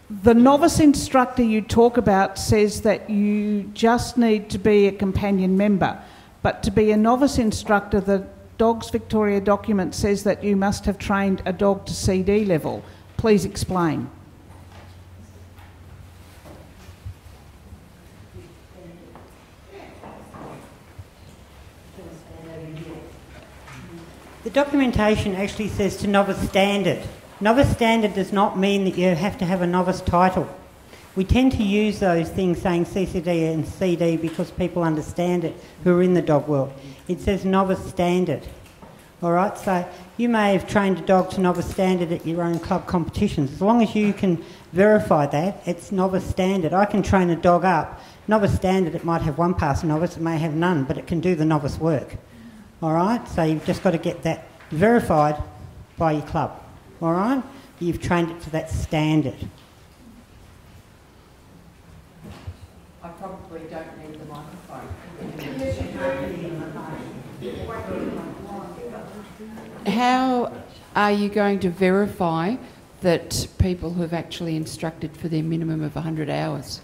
the novice instructor you talk about says that you just need to be a companion member, but to be a novice instructor, the Dogs Victoria document says that you must have trained a dog to CD level. Please explain. The documentation actually says to novice standard. Novice standard does not mean that you have to have a novice title. We tend to use those things saying CCD and CD because people understand it who are in the dog world. It says novice standard. All right, so you may have trained a dog to novice standard at your own club competitions. As long as you can verify that, it's novice standard. I can train a dog up. Novice standard, it might have one pass novice, it may have none, but it can do the novice work. All right, so you've just got to get that verified by your club. All right, you've trained it to that standard. I probably don't need the microphone. How are you going to verify that people who have actually instructed for their minimum of 100 hours?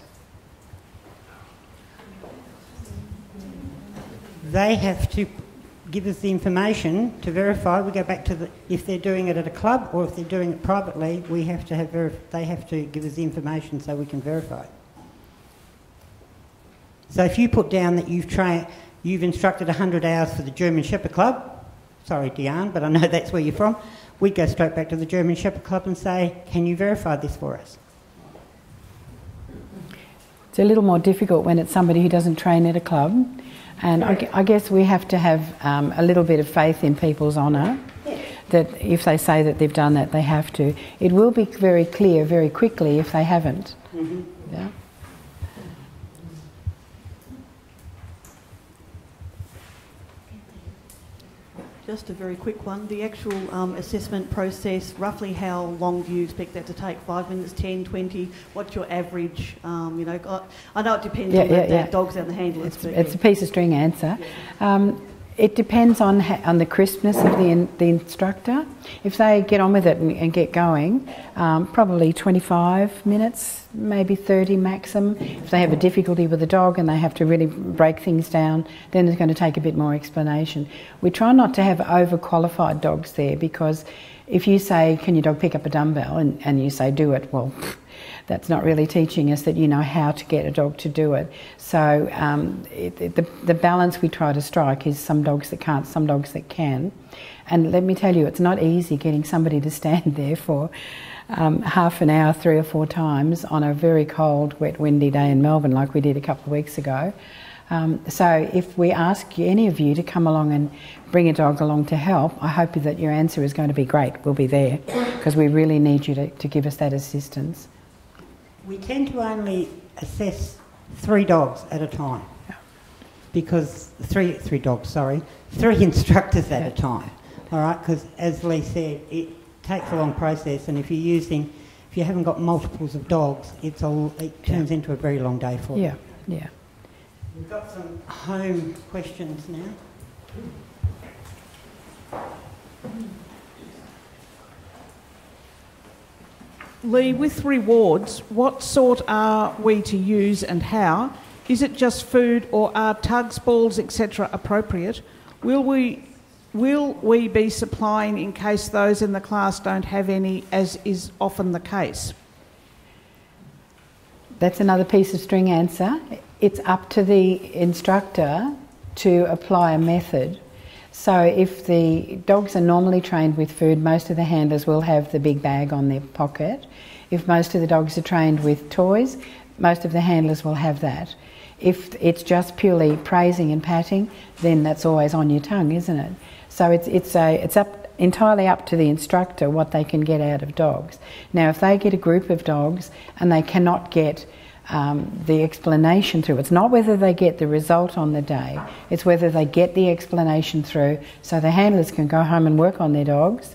They have to give us the information to verify. We go back to the if they're doing it at a club or if they're doing it privately. We have to have verif- they have to give us the information so we can verify. So if you put down that you've trained, you've instructed 100 hours for the German Shepherd Club. Sorry, Diane, but I know that's where you're from. We'd go straight back to the German Shepherd Club and say, "Can you verify this for us?" It's a little more difficult when it's somebody who doesn't train at a club. And I, I guess we have to have um, a little bit of faith in people's honour that if they say that they've done that, they have to. It will be very clear very quickly if they haven't. Yeah. Just a very quick one. The actual um, assessment process, roughly how long do you expect that to take? Five minutes, 10, 20? What's your average? Um, you know, I know it depends Yeah, on the, yeah, the yeah. dogs and the handlers. It's, but it's yeah. a piece of string answer. Um, it depends on on the crispness of the in, the instructor. If they get on with it and, and get going, um, probably 25 minutes, maybe 30 maximum. If they have a difficulty with the dog and they have to really break things down, then it's going to take a bit more explanation. We try not to have overqualified dogs there because if you say, "Can your dog pick up a dumbbell?" and, and you say, "Do it," well. that's not really teaching us that you know how to get a dog to do it. So um, it, it- the, the balance we try to strike is some dogs that can't, some dogs that can. And let me tell you, it's not easy getting somebody to stand there for um, half an hour, three or four times on a very cold, wet, windy day in Melbourne, like we did a couple of weeks ago. Um, so if we ask any of you to come along and bring a dog along to help, I hope that your answer is going to be great. We'll be there because we really need you to, to give us that assistance. We tend to only assess three dogs at a time. Because three, three dogs, sorry, three instructors at a time. All right, because as Lee said, it takes a long process, and if you're using, if you haven't got multiples of dogs, it's all, it turns into a very long day for you. Yeah, yeah. We've got some home questions now. Lee, with rewards, what sort are we to use and how? Is it just food or are tugs, balls, etc. appropriate? Will we, will we be supplying in case those in the class don't have any, as is often the case? That's another piece of string answer. It's up to the instructor to apply a method. So if the dogs are normally trained with food, most of the handlers will have the big bag on their pocket. If most of the dogs are trained with toys, most of the handlers will have that. If it's just purely praising and patting, then that's always on your tongue, isn't it? So it's, it's, a, it's up, entirely up to the instructor what they can get out of dogs. Now, if they get a group of dogs and they cannot get um, the explanation through, it's not whether they get the result on the day, it's whether they get the explanation through so the handlers can go home and work on their dogs,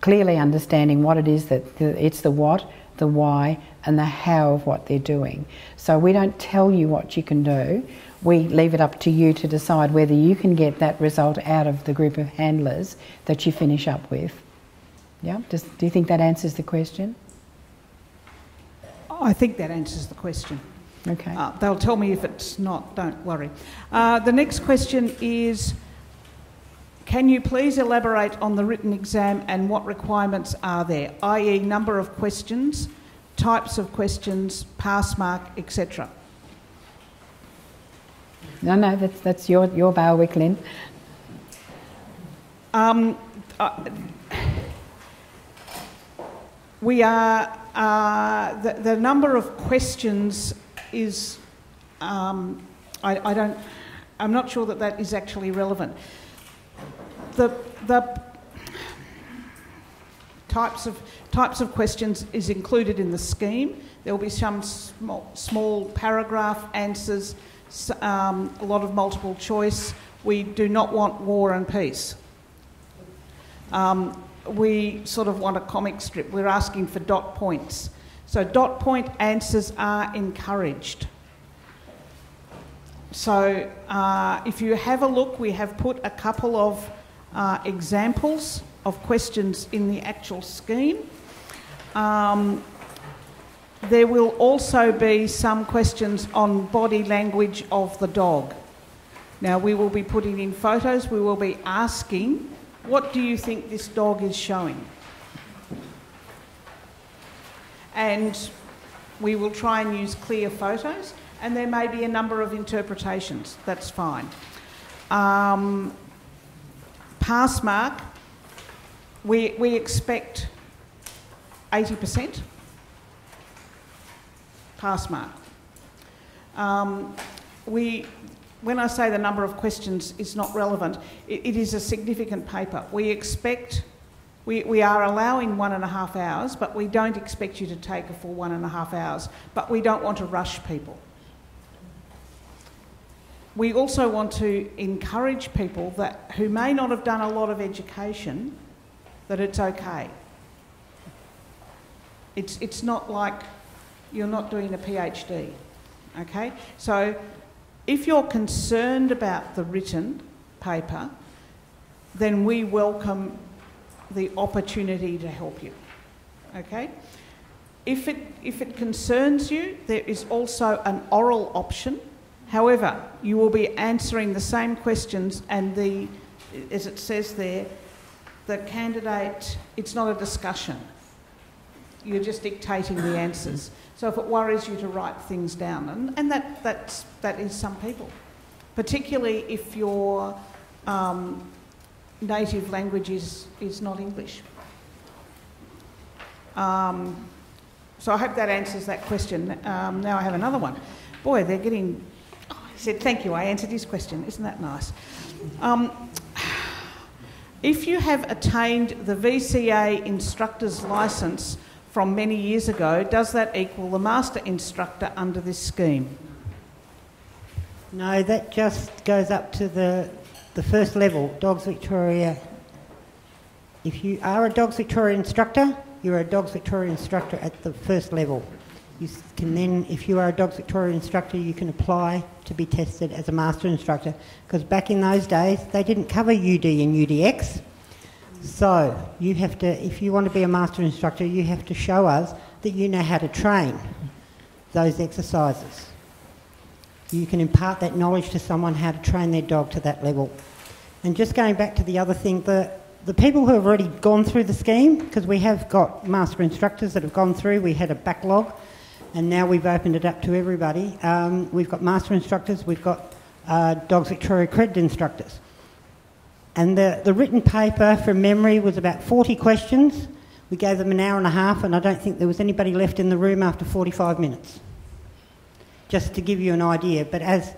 clearly understanding what it is that the, it's the what, the why, and the how of what they're doing. So we don't tell you what you can do. We leave it up to you to decide whether you can get that result out of the group of handlers that you finish up with. Yeah. Does, do you think that answers the question? I think that answers the question. Okay. Uh, they'll tell me if it's not, don't worry. Uh, the next question is Can you please elaborate on the written exam and what requirements are there, i.e., number of questions, types of questions, pass mark, etc.? No, no, that's that's your your bailiwick, Lynn. Um, uh, we are, uh, the, the number of questions is, um, I, I don't, I'm not sure that that is actually relevant. The, the types of, types of questions is included in the scheme. There will be some small, small paragraph answers, um, a lot of multiple choice. We do not want war and peace. Um, we sort of want a comic strip. We're asking for dot points. So dot point answers are encouraged. So uh, if you have a look, we have put a couple of uh, examples of questions in the actual scheme. Um, there will also be some questions on body language of the dog. Now, we will be putting in photos, we will be asking, what do you think this dog is showing? And we will try and use clear photos, and there may be a number of interpretations, that's fine. Um, pass mark, we, we expect 80% pass mark. Um, we, when I say the number of questions is not relevant, it, it is a significant paper. We expect, we, we are allowing one and a half hours, but we don't expect you to take a full one and a half hours. But we don't want to rush people. we also want to encourage people that who may not have done a lot of education that it's okay. It's, it's not like you're not doing a PhD, okay? So if you're concerned about the written paper, then we welcome the opportunity to help you, okay? If it, if it concerns you, there is also an oral option. However, you will be answering the same questions and the, as it says there, the candidate, it's not a discussion. You're just dictating the answers. So if it worries you to write things down, and, and that, that's, that is some people, particularly if your um, native language is, is not English. Um, so I hope that answers that question. Um, now I have another one. Boy, they're getting. Oh, he said, Thank you, I answered his question. Isn't that nice? Um, if you have attained the VCA instructor's licence from many years ago, does that equal the master instructor under this scheme? No, that just goes up to the, the first level, Dogs Victoria. If you are a Dogs Victoria instructor, you're a Dogs Victoria instructor at the first level. You can then, if you are a Dogs Victoria instructor, you can apply to be tested as a master instructor because back in those days they didn't cover UD and UDX. So you have to, if you want to be a master instructor, you have to show us that you know how to train those exercises. You can impart that knowledge to someone how to train their dog to that level. And just going back to the other thing, the, the people who have already gone through the scheme, because we have got master instructors that have gone through, we had a backlog, and now we've opened it up to everybody. Um, we've got master instructors, we've got uh, Dogs Victoria accredited instructors. And the, the written paper from memory was about 40 questions. We gave them an hour and a half, and I don't think there was anybody left in the room after 45 minutes. Just to give you an idea. But as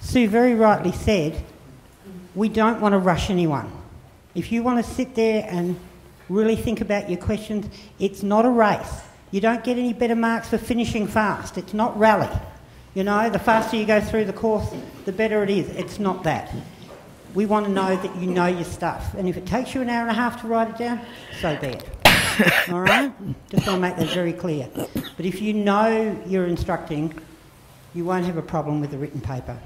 Sue very rightly said, we don't want to rush anyone. If you want to sit there and really think about your questions, it's not a race. You don't get any better marks for finishing fast. It's not rally. You know, the faster you go through the course, the better it is. It's not that. We want to know that you know your stuff. And if it takes you an hour and a half to write it down, so be it. All right? Just want to make that very clear. But if you know you're instructing, you won't have a problem with the written paper.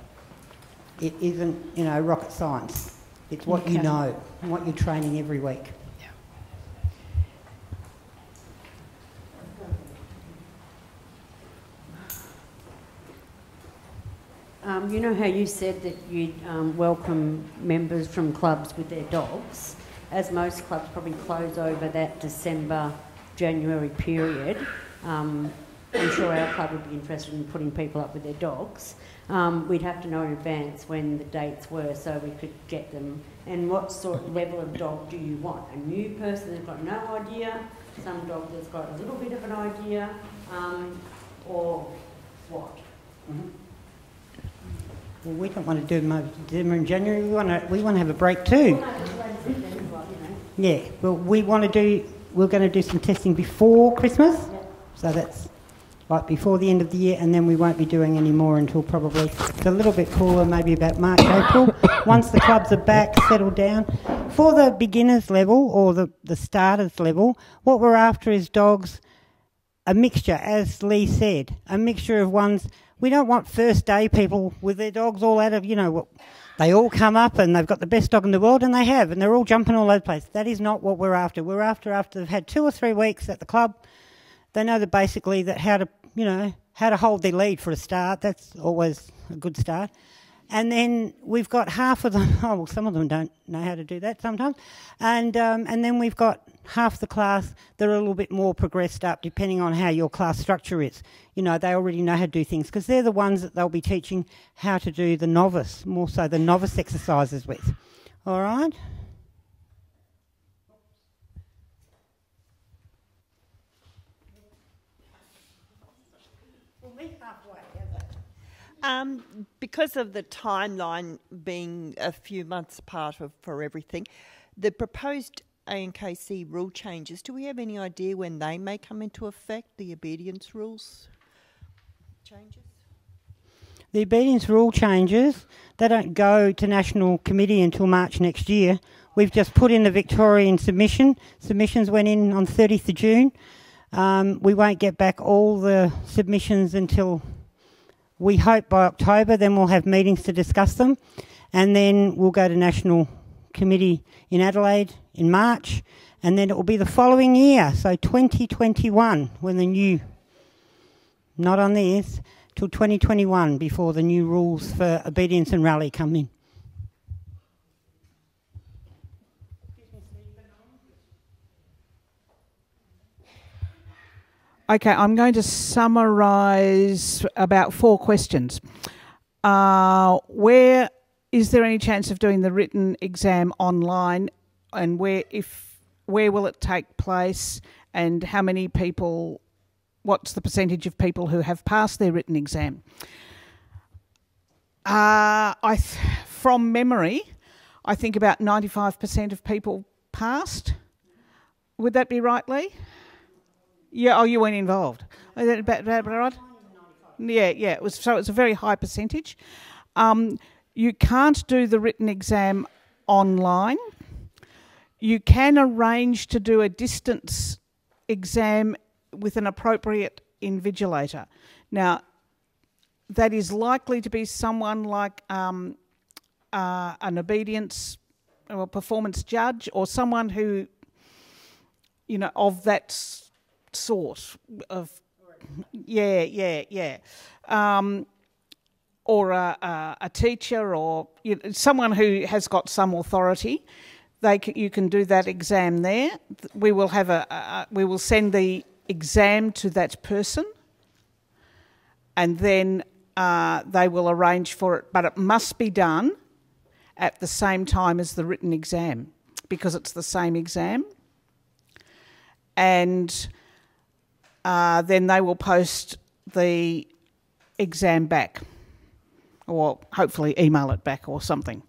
It isn't, you know, rocket science. It's what okay. you know and what you're training every week. Um, you know how you said that you'd um, welcome members from clubs with their dogs? As most clubs probably close over that December, January period, um, I'm sure our club would be interested in putting people up with their dogs. Um, we'd have to know in advance when the dates were so we could get them. And what sort of level of dog do you want? A new person that's got no idea, some dog that's got a little bit of an idea, um, or what? Mm-hmm. Well, we don't want to do them in January. We want to we want to have a break too. Yeah. Well, we want to do. We're going to do some testing before Christmas, so that's like before the end of the year, and then we won't be doing any more until probably it's a little bit cooler, maybe about March, April. Once the clubs are back, settled down. For the beginners level or the, the starters level, what we're after is dogs, a mixture, as Lee said, a mixture of ones. We don't want first day people with their dogs all out of, you know, they all come up and they've got the best dog in the world, and they have, and they're all jumping all over the place. That is not what we're after. We're after after they've had two or three weeks at the club, they know that basically that how to you know, how to hold their lead for a start. That's always a good start. And then we've got half of them. Oh, well, some of them don't know how to do that sometimes. And um, and then we've got half the class that are a little bit more progressed up, depending on how your class structure is. You know, they already know how to do things because they're the ones that they'll be teaching how to do the novice, more so the novice exercises with. All right. Um, because of the timeline being a few months apart of, for everything, the proposed ANKC rule changes, do we have any idea when they may come into effect, the obedience rules changes? The obedience rule changes, they don't go to National Committee until March next year. We've just put in the Victorian submission. Submissions went in on 30th of June. Um, we won't get back all the submissions until we hope by October, then we'll have meetings to discuss them. And then we'll go to National Committee in Adelaide in March. And then it will be the following year, so 2021, when the new, not on this, till 2021 before the new rules for obedience and rally come in. Okay, I'm going to summarise about four questions. Uh, where is there any chance of doing the written exam online, and where if where will it take place, and how many people what's the percentage of people who have passed their written exam? Uh, I from memory, I think about 95% of people passed. Would that be right, Lee? Yeah, oh, you weren't involved. Is that about, about right? Yeah, yeah. It was, so it's a very high percentage. Um, you can't do the written exam online. You can arrange to do a distance exam with an appropriate invigilator. Now, that is likely to be someone like um, uh, an obedience or performance judge or someone who, you know, of that sort of, yeah, yeah, yeah. Um, or a, a, teacher or you know, someone who has got some authority. They you can do that exam there. We will have a, a we will send the exam to that person and then uh, they will arrange for it, but it must be done at the same time as the written exam because it's the same exam. And uh, then they will post the exam back or hopefully email it back or something.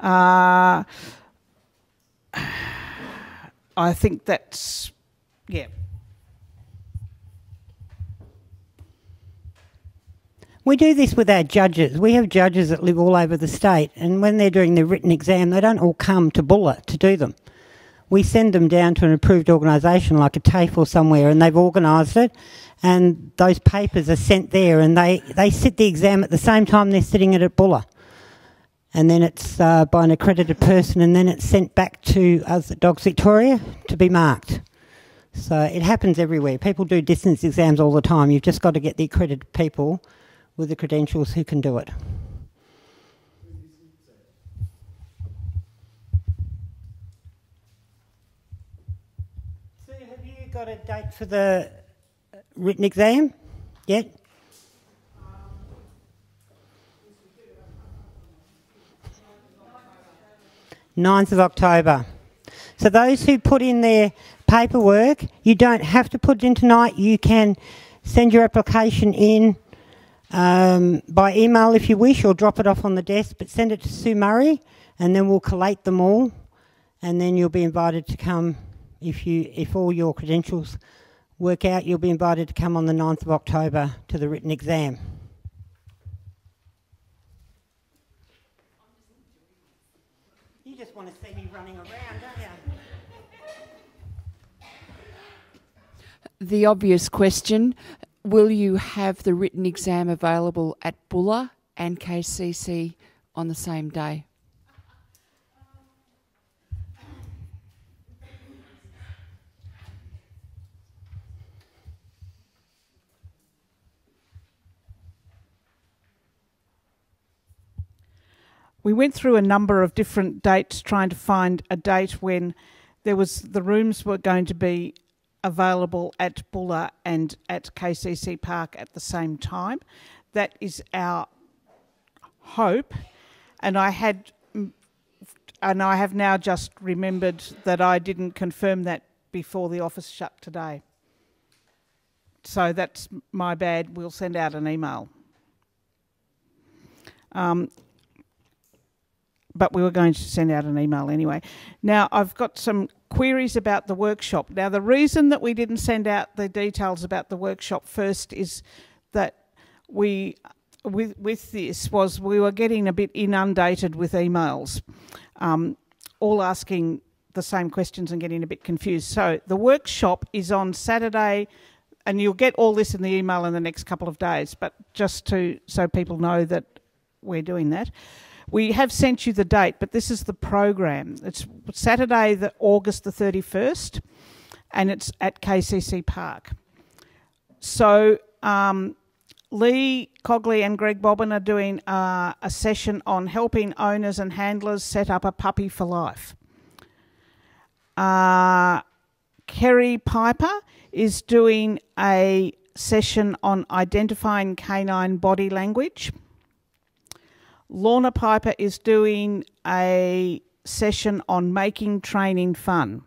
Uh, I think that's, yeah. We do this with our judges. We have judges that live all over the state, and when they're doing their written exam, they don't all come to Bulla to do them. We send them down to an approved organisation like a TAFE or somewhere, and they've organised it, and those papers are sent there, and they, they sit the exam at the same time they're sitting it at Bulla. And then it's uh, by an accredited person, and then it's sent back to us at Dogs Victoria to be marked. So it happens everywhere. People do distance exams all the time. You've just got to get the accredited people with the credentials who can do it. So have you got a date for the written exam yet? 9th of October. So those who put in their paperwork, you don't have to put it in tonight. You can send your application in um, by email if you wish, or drop it off on the desk, but send it to Sue Murray, and then we'll collate them all, and then you'll be invited to come if you if all your credentials work out. You'll be invited to come on the 9th of October to the written exam. You just want to see me running around, don't you? The obvious question will you have the written exam available at Bulla and KCC on the same day? We went through a number of different dates trying to find a date when there was the rooms were going to be available at Bulla and at KCC Park at the same time. That is our hope, and I had, and I have now just remembered that I didn't confirm that before the office shut today. So that's my bad. We'll send out an email. Um, but we were going to send out an email anyway. Now, I've got some queries about the workshop. Now, the reason that we didn't send out the details about the workshop first is that we with with this was we were getting a bit inundated with emails, um, all asking the same questions and getting a bit confused. So the workshop is on Saturday, and you'll get all this in the email in the next couple of days. But just to so people know that we're doing that. We have sent you the date, but this is the program. It's Saturday, the August the 31st, and it's at KCC Park. So um, Lee Cogley and Greg Bobbin are doing uh, a session on helping owners and handlers set up a puppy for life. Uh, Kerry Piper is doing a session on identifying canine body language. Lorna Piper is doing a session on making training fun.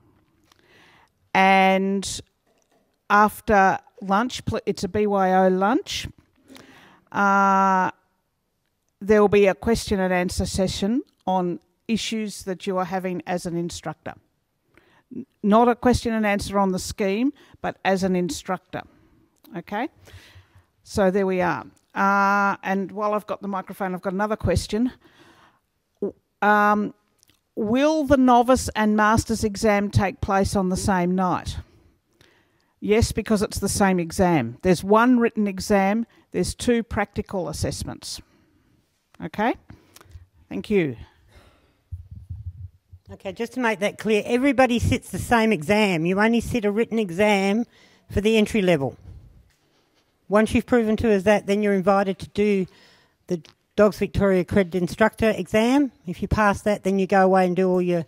And after lunch, it's a BYO lunch, uh, there will be a question and answer session on issues that you are having as an instructor. Not a question and answer on the scheme, but as an instructor. Okay? So there we are. Uh, and while I've got the microphone, I've got another question. Um, will the novice and master's exam take place on the same night? Yes, because it's the same exam. There's one written exam, there's two practical assessments. Okay? Thank you. Okay, just to make that clear, everybody sits the same exam. You only sit a written exam for the entry level. Once you've proven to us that, then you're invited to do the Dogs Victoria Accredited Instructor exam. If you pass that, then you go away and do all your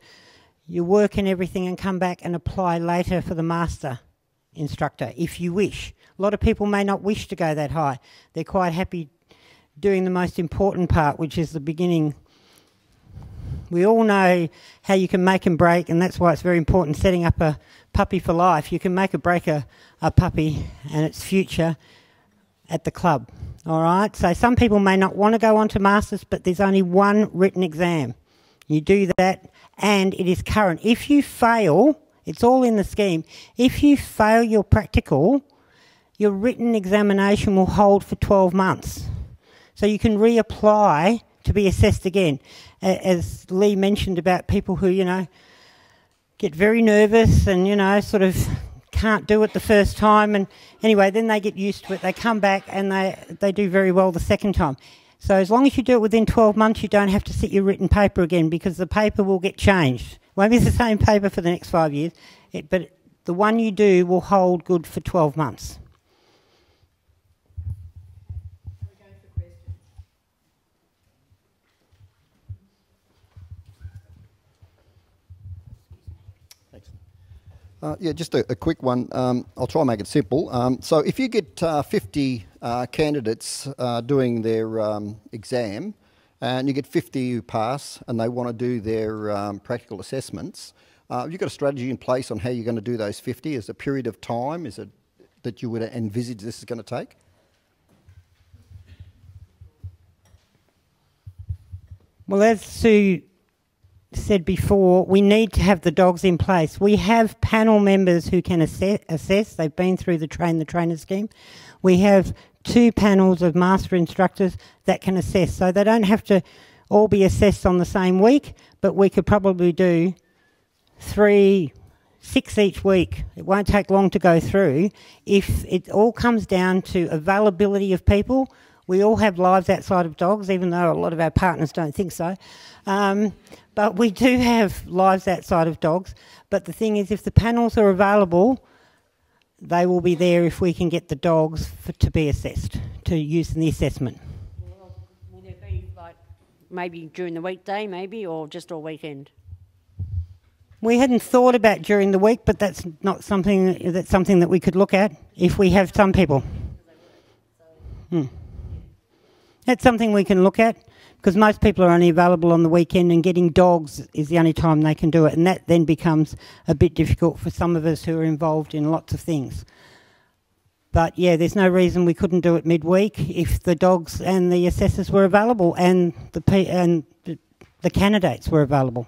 your work and everything and come back and apply later for the master instructor if you wish. A lot of people may not wish to go that high. They're quite happy doing the most important part, which is the beginning. We all know how you can make and break, and that's why it's very important setting up a puppy for life. You can make or break a, a puppy and its future at the club. All right, so some people may not want to go on to masters, but there's only one written exam. You do that, and it is current. If you fail, it's all in the scheme. If you fail your practical, your written examination will hold for 12 months. So you can reapply to be assessed again. As Lee mentioned about people who, you know, get very nervous and, you know, sort of can't do it the first time. And anyway, then they get used to it. They come back and they, they do very well the second time. So as long as you do it within 12 months, you don't have to sit your written paper again because the paper will get changed. Won't be the same paper for the next five years, it, but the one you do will hold good for 12 months. Uh, yeah, just a, a quick one. Um, I'll try and make it simple. Um, so, if you get uh, 50 uh, candidates uh, doing their um, exam, and you get 50 who pass, and they want to do their um, practical assessments, uh, you've got a strategy in place on how you're going to do those 50. Is a period of time? Is it that you would envisage this is going to take? Well, as Sue said before, we need to have the dogs in place. We have panel members who can assess, assess. They've been through the train the trainer scheme. We have two panels of master instructors that can assess. So they don't have to all be assessed on the same week, but we could probably do three, six each week. It won't take long to go through. If it all comes down to availability of people, we all have lives outside of dogs, even though a lot of our partners don't think so. Um, but we do have lives outside of dogs. But the thing is, if the panels are available, they will be there if we can get the dogs for, to be assessed, to use in the assessment. Will there be like maybe during the weekday, maybe, or just all weekend? We hadn't thought about during the week, but that's not something that's something that we could look at if we have some people. Hmm. That's something we can look at because most people are only available on the weekend and getting dogs is the only time they can do it and that then becomes a bit difficult for some of us who are involved in lots of things. But yeah, there's no reason we couldn't do it midweek if the dogs and the assessors were available and the and the candidates were available.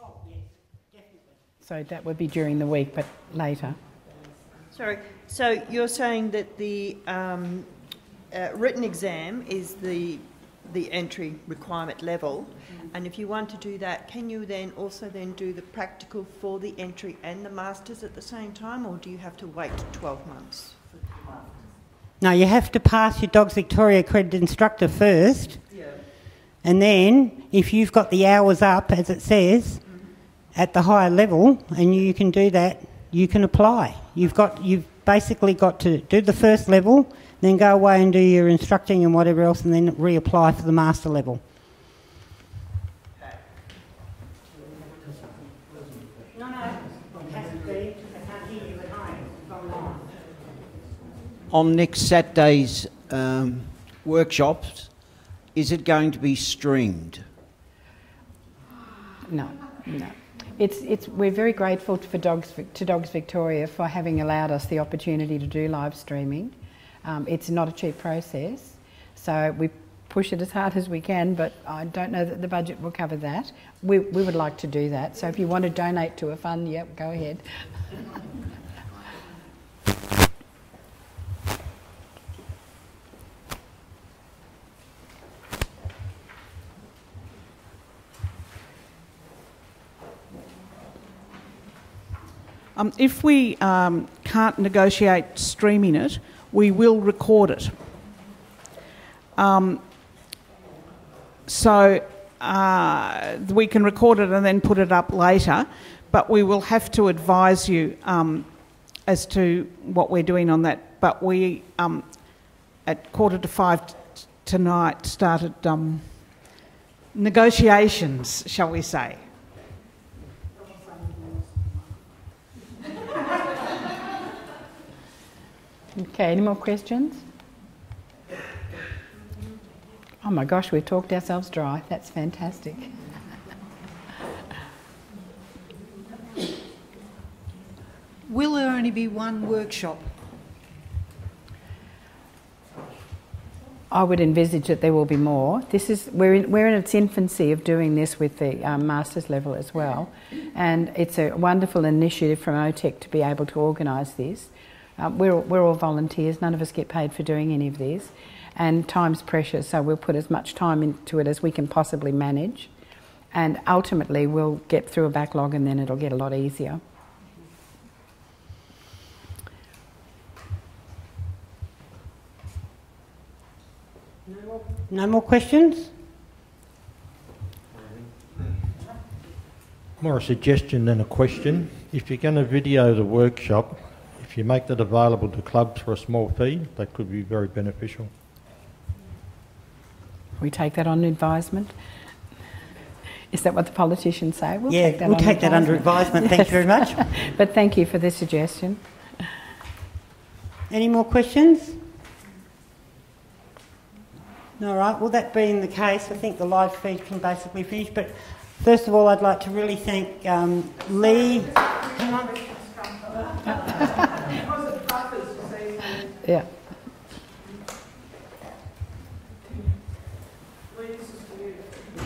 Oh, so that would be during the week, but later. Sorry. So you're saying that the um, uh, written exam is the the entry requirement level, and if you want to do that, can you then also then do the practical for the entry and the masters at the same time, or do you have to wait 12 months? No, you have to pass your Dogs Victoria accredited instructor first, Yeah. and then if you've got the hours up, as it says, at the higher level, and you can do that, you can apply. You've got you've basically got to do the first level, then go away and do your instructing and whatever else, and then reapply for the master level. No, no, it has to be. I can't hear you at home. On next Saturday's um, workshops, is it going to be streamed? No, no. It's, it's, we're very grateful for Dogs, to Dogs Victoria for having allowed us the opportunity to do live streaming. Um, it's not a cheap process, so we push it as hard as we can, but I don't know that the budget will cover that. We, we would like to do that, so if you want to donate to a fund, yep, go ahead. Um, if we um, can't negotiate streaming it, we will record it. Um, so uh, we can record it and then put it up later, but we will have to advise you um, as to what we're doing on that. But we, um, at quarter to five tonight, started um, negotiations, shall we say. Okay, any more questions? Oh my gosh, we've talked ourselves dry. That's fantastic. Will there only be one workshop? I would envisage that there will be more. This is we're in, we're in its infancy of doing this with the um, masters level as well, and it's a wonderful initiative from OTEC to be able to organise this. Um, we're we're all volunteers. None of us get paid for doing any of these, and time's precious. So we'll put as much time into it as we can possibly manage, and ultimately we'll get through a backlog, and then it'll get a lot easier. No more questions? More a suggestion than a question. If you're going to video the workshop, if you make that available to clubs for a small fee, that could be very beneficial. We take that on advisement. Is that what the politicians say? We'll Yeah, take that we'll take that under advisement. Thank you very much. but thank you for the suggestion. Any more questions? All right, well, that being the case, I think the live feed can basically finish. But first of all, I'd like to really thank um, Lee. Yeah.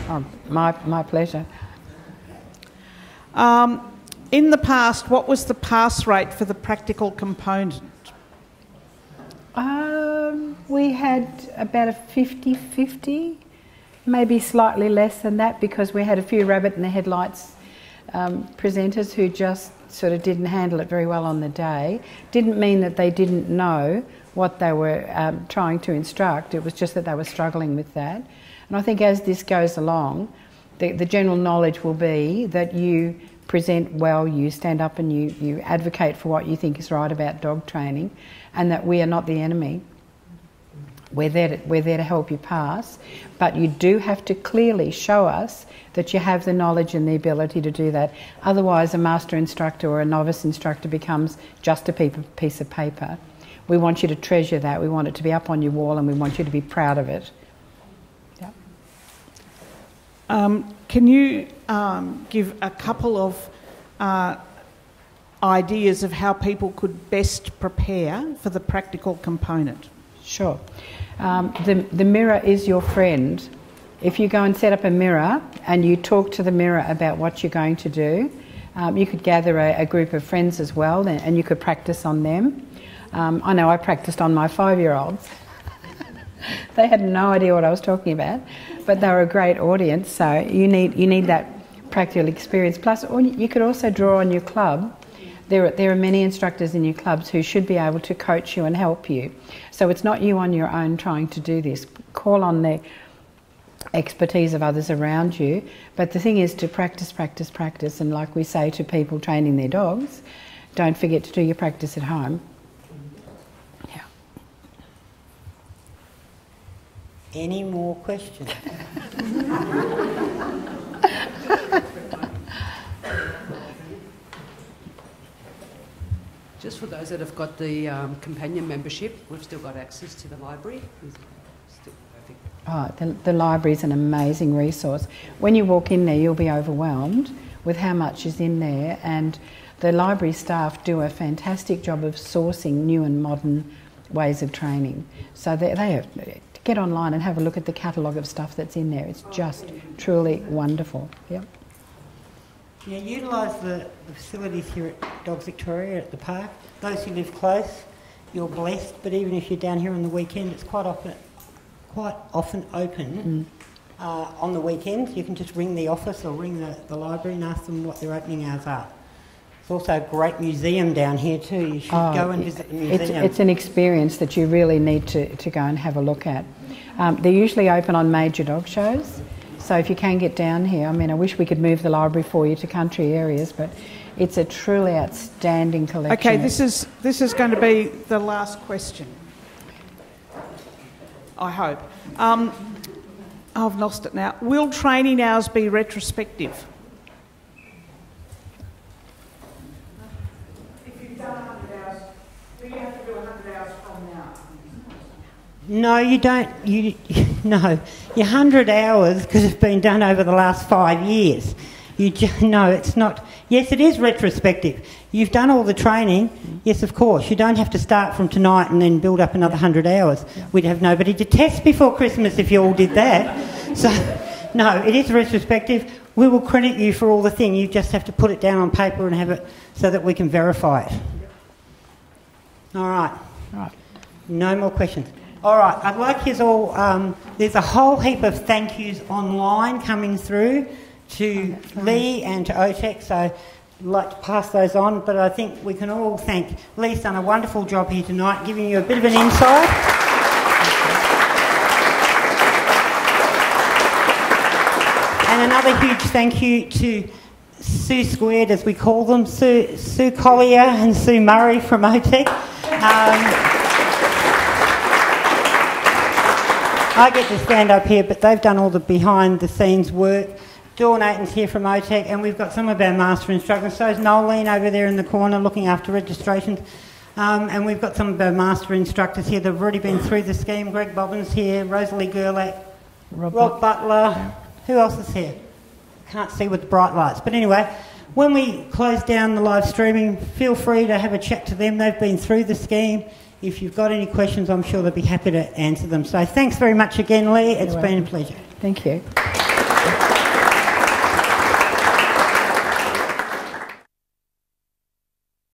Oh, my, my pleasure. Um, in the past, what was the pass rate for the practical component? Um, we had about a 50 50, maybe slightly less than that because we had a few rabbit in the headlights um, presenters who just sort of didn't handle it very well on the day. Didn't mean that they didn't know what they were um, trying to instruct, it was just that they were struggling with that. And I think as this goes along, the, the general knowledge will be that you present well, you stand up and you, you advocate for what you think is right about dog training, and that we are not the enemy. We're there, to, we're there to help you pass, but you do have to clearly show us that you have the knowledge and the ability to do that. Otherwise, a master instructor or a novice instructor becomes just a piece of paper. We want you to treasure that, we want it to be up on your wall, and we want you to be proud of it. Um, can you um, give a couple of uh, ideas of how people could best prepare for the practical component? Sure. Um, the, the mirror is your friend. If you go and set up a mirror and you talk to the mirror about what you're going to do, Um, you could gather a, a, group of friends as well, and, and you could practice on them. Um, I know I practiced on my five-year-olds. they had no idea what I was talking about, but they were a great audience. So you need you need that practical experience. Plus, or you could also draw on your club. There are, there are many instructors in your clubs who should be able to coach you and help you. So it's not you on your own trying to do this. Call on the expertise of others around you. But the thing is to practice, practice, practice. And like we say to people training their dogs, don't forget to do your practice at home. Yeah. Any more questions? Just for those that have got the um, companion membership, we've still got access to the library. Oh, the, the library is an amazing resource. When you walk in there, you'll be overwhelmed with how much is in there, and the library staff do a fantastic job of sourcing new and modern ways of training. So they, they have, get online and have a look at the catalogue of stuff that's in there. It's just truly wonderful. Yep. Yeah, utilise the, the facilities here at Dogs Victoria at the park. Those who live close, you're blessed, but even if you're down here on the weekend, it's quite often quite often open mm. uh, on the weekends. You can just ring the office or ring the, the library and ask them what their opening hours are. It's also a great museum down here too. You should oh, go and visit the museum. It's, it's, an experience that you really need to, to go and have a look at. Um, they're usually open on major dog shows. So if you can get down here, I mean, I wish we could move the library for you to country areas, but it's a truly outstanding collection. Okay, this is this is going to be the last question. I hope. Um, I've lost it now. Will training hours be retrospective? No, you don't. You no, your hundred hours because it's been done over the last five years. You just, no, it's not. Yes, it is retrospective. You've done all the training. Yes, of course. You don't have to start from tonight and then build up another hundred hours. We'd have nobody to test before Christmas if you all did that. So, no, it is retrospective. We will credit you for all the thing. You just have to put it down on paper and have it so that we can verify it. All right. All right. No more questions. All right, I'd like you all, um, there's a whole heap of thank yous online coming through to Lee and to OTEC, so I'd like to pass those on, but I think we can all thank Lee's done a wonderful job here tonight, giving you a bit of an insight. And another huge thank you to Sue Squared, as we call them, Sue, Sue Collier and Sue Murray from OTEC. Um, I get to stand up here, but they've done all the behind the scenes work. Dawn Aiton's here from OTEC, and we've got some of our master instructors. So is Nolene over there in the corner looking after registrations. Um, and we've got some of our master instructors here that have already been through the scheme. Greg Bobbins here, Rosalie Gerlach, Rob, Rob Butler. Who else is here? Can't see with the bright lights. But anyway, when we close down the live streaming, feel free to have a chat to them. They've been through the scheme. If you've got any questions, I'm sure they'll be happy to answer them. So thanks very much again, Lee. It's been a pleasure. Thank you.